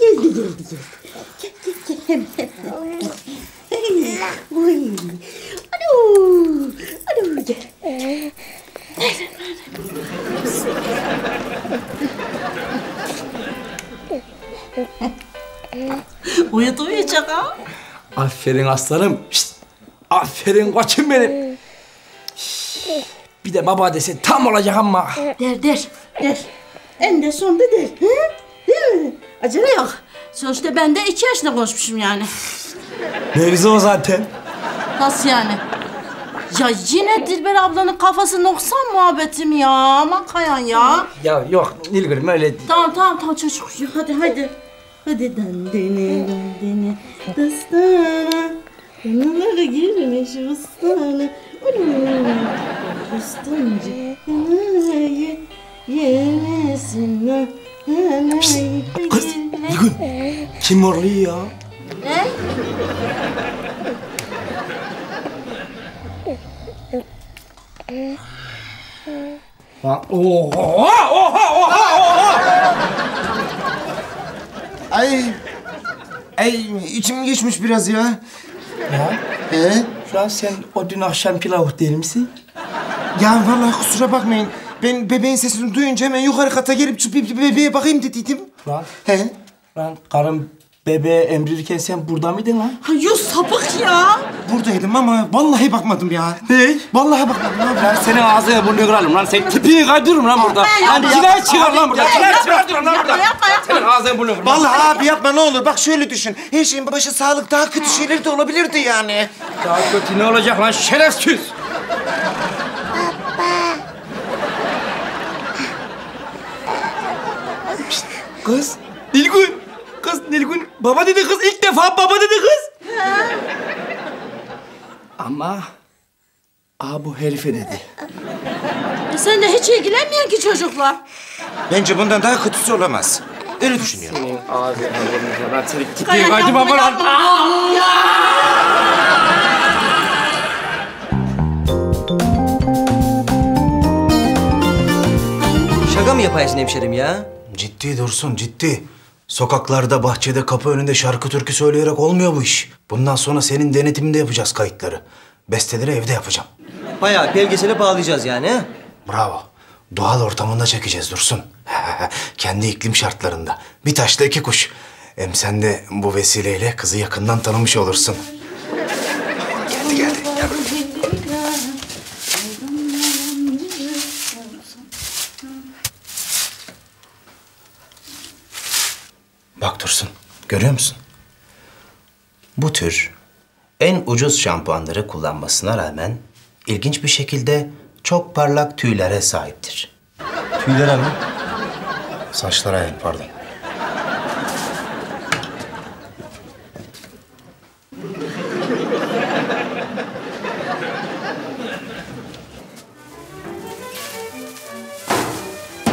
Geldi geldi geldi. Gel gel gel. Uy. Alo. Alo gel. Uyudu uyuyacak ha. Aferin aslanım. Şşt. Aferin koçum benim. Bir de baba dese tam olacak ama. Der der der. En de sonunda der. Hı? Değil mi? Acele yok. Sonuçta ben de iki yaşında konuşmuşum yani. Mevzu o zaten. Nasıl yani? Ya yine Dilber ablanın kafası noksan muhabbetim ya. Aman Kayan ya. Ya yok Nilgün'üm öyle Tamam tamam tamam çocuk. Ya Hadi hadi. Hadi dandini dandini dastana. Kanaları girmiş ustana. Ustancı kanayı yemesin. Kız Nilgün kim orluyor ya? Ne? Lan, Oha oha oha oha! Ay. Ay içim geçmiş biraz ya. Ya He? şu an sen o dün akşamki lavuk değil misin? Ya vallahi kusura bakmayın. Ben bebeğin sesini duyunca hemen yukarı kata gelip şu be- be- bebeğe bakayım dediydim. Lan He? lan karım bebeğe emdirirken sen burada mıydın lan? Ha yo sapık ya. Buradaydım ama vallahi bakmadım ya. Ne? Vallahi bakmadım. Lan senin ağzını burnunu kırarım lan. Sen tipini kaydırırım lan burada. Lan cinayet çıkar lan burada. Cinayet çıkartırım lan burada. Senin ağzını burnunu kırarım. Vallahi abi yapma ne olur. Bak şöyle düşün. Her şeyin başı sağlık daha kötü şeyler de olabilirdi yani. Daha kötü ne olacak lan şerefsiz? Pişt, Kız Nilgün. Kız Nilgün baba dedi kız ilk defa baba dedi kız. Ama Aa bu herife dedi. E sen de hiç ilgilenmiyorsun ki çocuklar. Bence bundan daha kötüsü olamaz. Öyle düşünüyorum. Senin ağzını burnunu. Senin tipini Kayan kaydırmam yapma, lan. Şaka mı yapaysın hemşerim ya? Ciddi Dursun ciddi. Sokaklarda, bahçede, kapı önünde şarkı türkü söyleyerek olmuyor bu iş. Bundan sonra senin denetiminde yapacağız kayıtları. Besteleri evde yapacağım. Bayağı belgesele bağlayacağız yani ha? Bravo. Doğal ortamında çekeceğiz Dursun. Kendi iklim şartlarında. Bir taşla iki kuş. Hem sen de bu vesileyle kızı yakından tanımış olursun. Bak Dursun, görüyor musun? Bu tür en ucuz şampuanları kullanmasına rağmen ilginç bir şekilde çok parlak tüylere sahiptir. Tüylere mi? Saçlara yani pardon.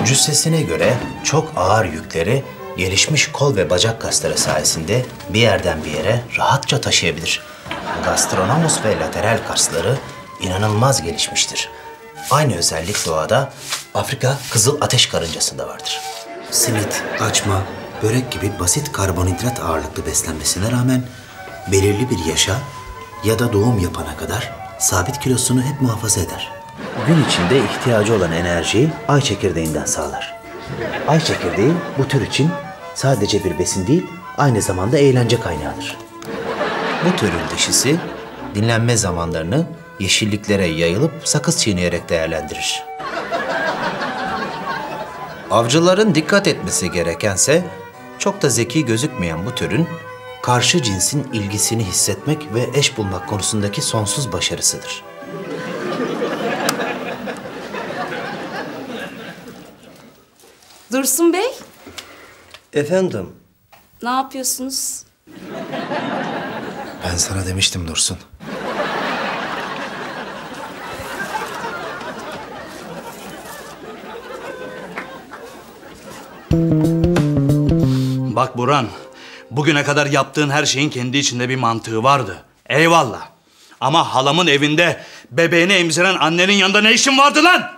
Cüssesine göre çok ağır yükleri gelişmiş kol ve bacak kasları sayesinde bir yerden bir yere rahatça taşıyabilir. Gastronomus ve lateral kasları inanılmaz gelişmiştir. Aynı özellik doğada Afrika kızıl ateş karıncasında vardır. Simit, açma, börek gibi basit karbonhidrat ağırlıklı beslenmesine rağmen belirli bir yaşa ya da doğum yapana kadar sabit kilosunu hep muhafaza eder. Gün içinde ihtiyacı olan enerjiyi ay çekirdeğinden sağlar. Ay çekirdeği bu tür için sadece bir besin değil, aynı zamanda eğlence kaynağıdır. Bu türün dişisi dinlenme zamanlarını yeşilliklere yayılıp sakız çiğneyerek değerlendirir. Avcıların dikkat etmesi gerekense çok da zeki gözükmeyen bu türün karşı cinsin ilgisini hissetmek ve eş bulmak konusundaki sonsuz başarısıdır. Dursun Bey, Efendim? ne yapıyorsunuz? Ben sana demiştim Dursun. Bak Burhan, bugüne kadar yaptığın her şeyin kendi içinde bir mantığı vardı. Eyvallah. Ama halamın evinde bebeğini emziren annenin yanında ne işin vardı lan?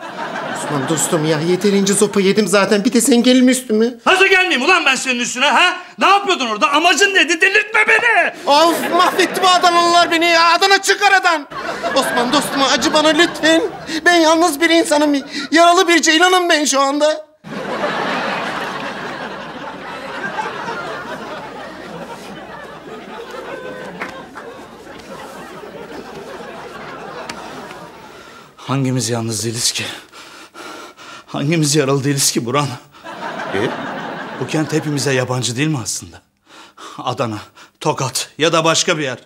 Osman dostum ya yeterince sopa yedim zaten. Bir de sen gelme üstüme. Nasıl gelmeyeyim ulan ben senin üstüne ha? Ne yapıyordun orada? Amacın neydi? Delirtme beni! Of mahvetti bu Adanalılar beni ya. Adana çık aradan. Osman dostum acı bana lütfen. Ben yalnız bir insanım. Yaralı bir ceylanım ben şu anda. Hangimiz yalnız değiliz ki? Hangimiz yaralı değiliz ki Burhan? Bu kent hepimize yabancı değil mi aslında? Adana, Tokat ya da başka bir yer.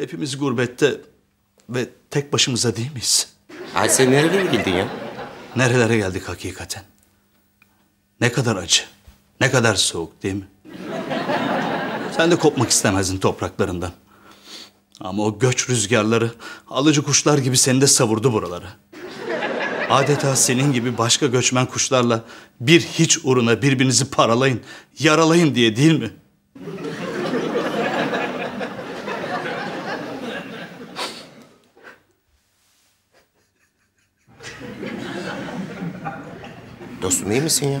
Hepimiz gurbette ve tek başımıza değil miyiz? Ay sen nerelere geldin ya? Nerelere geldik hakikaten? Ne kadar acı, ne kadar soğuk değil mi? Sen de kopmak istemezdin topraklarından. Ama o göç rüzgarları alıcı kuşlar gibi seni de savurdu buralara. Adeta senin gibi başka göçmen kuşlarla bir hiç uğruna birbirinizi paralayın, yaralayın diye değil mi? Dostum iyi misin ya?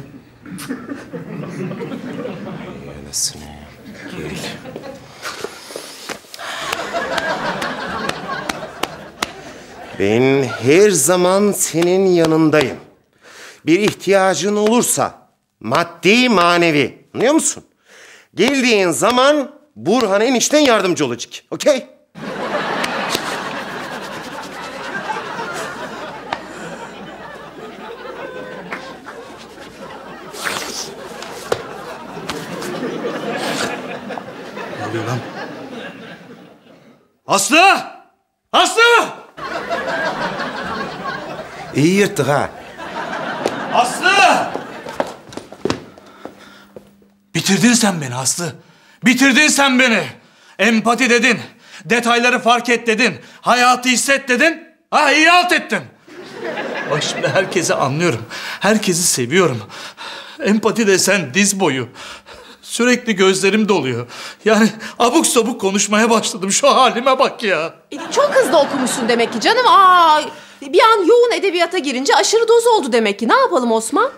Anasını ya. Gel. Ben her zaman senin yanındayım. Bir ihtiyacın olursa maddi manevi anlıyor musun? Geldiğin zaman Burhan enişten yardımcı olacak. Okey? Ne oluyor? Aslı! Aslı! İyi yırttık ha. Aslı! Bitirdin sen beni Aslı. Bitirdin sen beni. Empati dedin. Detayları fark et dedin. Hayatı hisset dedin. Ha iyi halt ettin. Bak şimdi herkesi anlıyorum. Herkesi seviyorum. Empati desen diz boyu. Sürekli gözlerim doluyor. Yani abuk sabuk konuşmaya başladım. Şu halime bak ya. E, Çok hızlı okumuşsun demek ki canım. Aa, bir an yoğun edebiyata girince aşırı doz oldu demek ki. Ne yapalım Osman?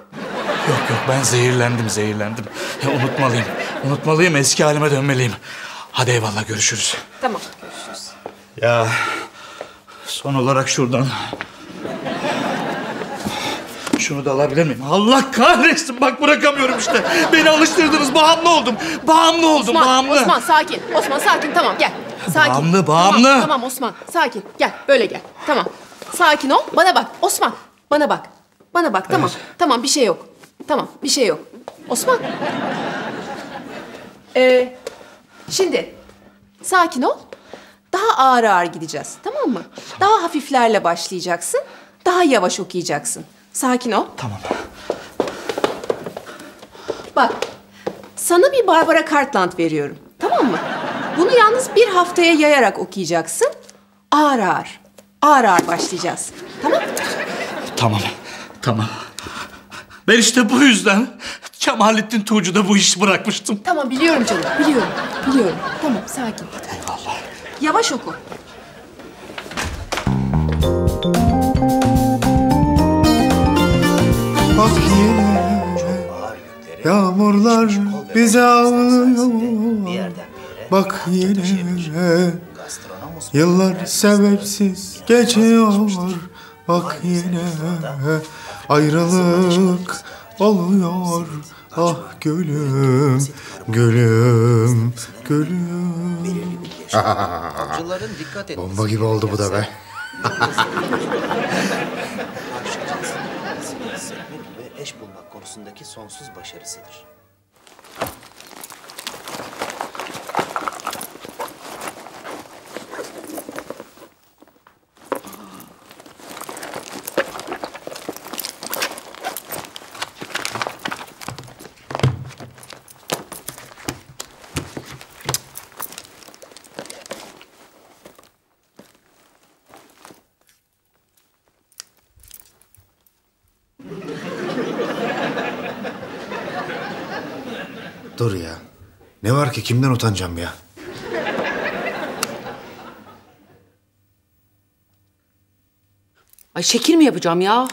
Yok yok ben zehirlendim zehirlendim. Ya, unutmalıyım. Unutmalıyım eski halime dönmeliyim. Hadi eyvallah görüşürüz. Tamam görüşürüz. Ya son olarak şuradan. Şunu da alabilir miyim? Allah kahretsin bak bırakamıyorum işte. Beni alıştırdınız bağımlı oldum. Bağımlı oldum Osman, bağımlı. Osman sakin. Osman sakin tamam gel. Sakin. Bağımlı, bağımlı. Tamam, tamam Osman sakin. Gel böyle gel. Tamam. Sakin ol. Bana bak Osman. Bana bak. Bana bak tamam. Tamam bir şey yok. Tamam bir şey yok. Osman. Ee, şimdi sakin ol. Daha ağır ağır gideceğiz. Tamam mı? Daha hafiflerle başlayacaksın. Daha yavaş okuyacaksın. Sakin ol. Tamam. Bak, sana bir Barbara Cartland veriyorum. Tamam mı? Bunu yalnız bir haftaya yayarak okuyacaksın. Ağır ağır. Ağır ağır başlayacağız. Tamam? Tamam. Tamam. Ben işte bu yüzden Kemalettin Tuğcu'da bu işi bırakmıştım. Tamam biliyorum canım. Biliyorum. Biliyorum. Tamam sakin. Eyvallah. Yavaş oku. Bak yine yağmurlar bize ağlıyor. Bak yine yıllar sebepsiz geçiyor. Bak yine ayrılık oluyor. Ah gülüm, gülüm, gülüm. Bomba gibi oldu bu da be. eş bulmak konusundaki sonsuz başarısıdır. Dur ya. Ne var ki kimden utanacağım ya? Ay şekil mi yapacağım ya?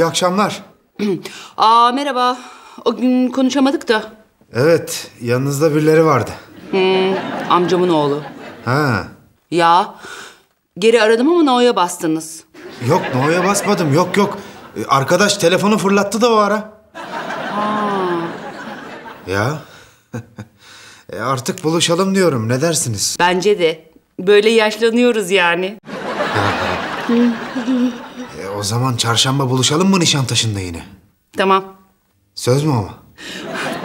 İyi akşamlar. Aa merhaba. O gün konuşamadık da. Evet, yanınızda birileri vardı. Hmm, amcamın oğlu. Ha. Ya geri aradım ama no'ya bastınız. Yok, no'ya basmadım. Yok yok. Ee, Arkadaş telefonu fırlattı da o ara. Ya. e artık buluşalım diyorum. Ne dersiniz? Bence de. Böyle yaşlanıyoruz yani. O zaman çarşamba buluşalım mı Nişantaşı'nda yine? Tamam. Söz mü ama?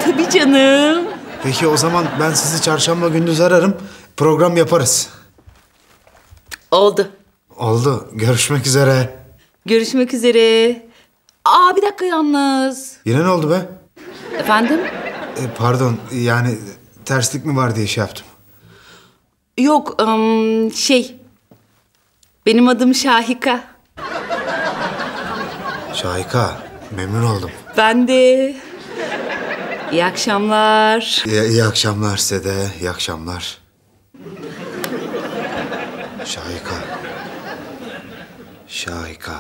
Tabii canım. Peki o zaman ben sizi çarşamba gündüz ararım. Program yaparız. Oldu. Oldu. Görüşmek üzere. Görüşmek üzere. Aa bir dakika yalnız. Yine ne oldu be? Efendim? E, pardon yani terslik mi var diye şey yaptım. Yok ım, şey. Benim adım Şahika. Şahika memnun oldum. Ben de. İyi akşamlar. İyi, iyi akşamlar size de. İyi akşamlar. Şahika. Şahika.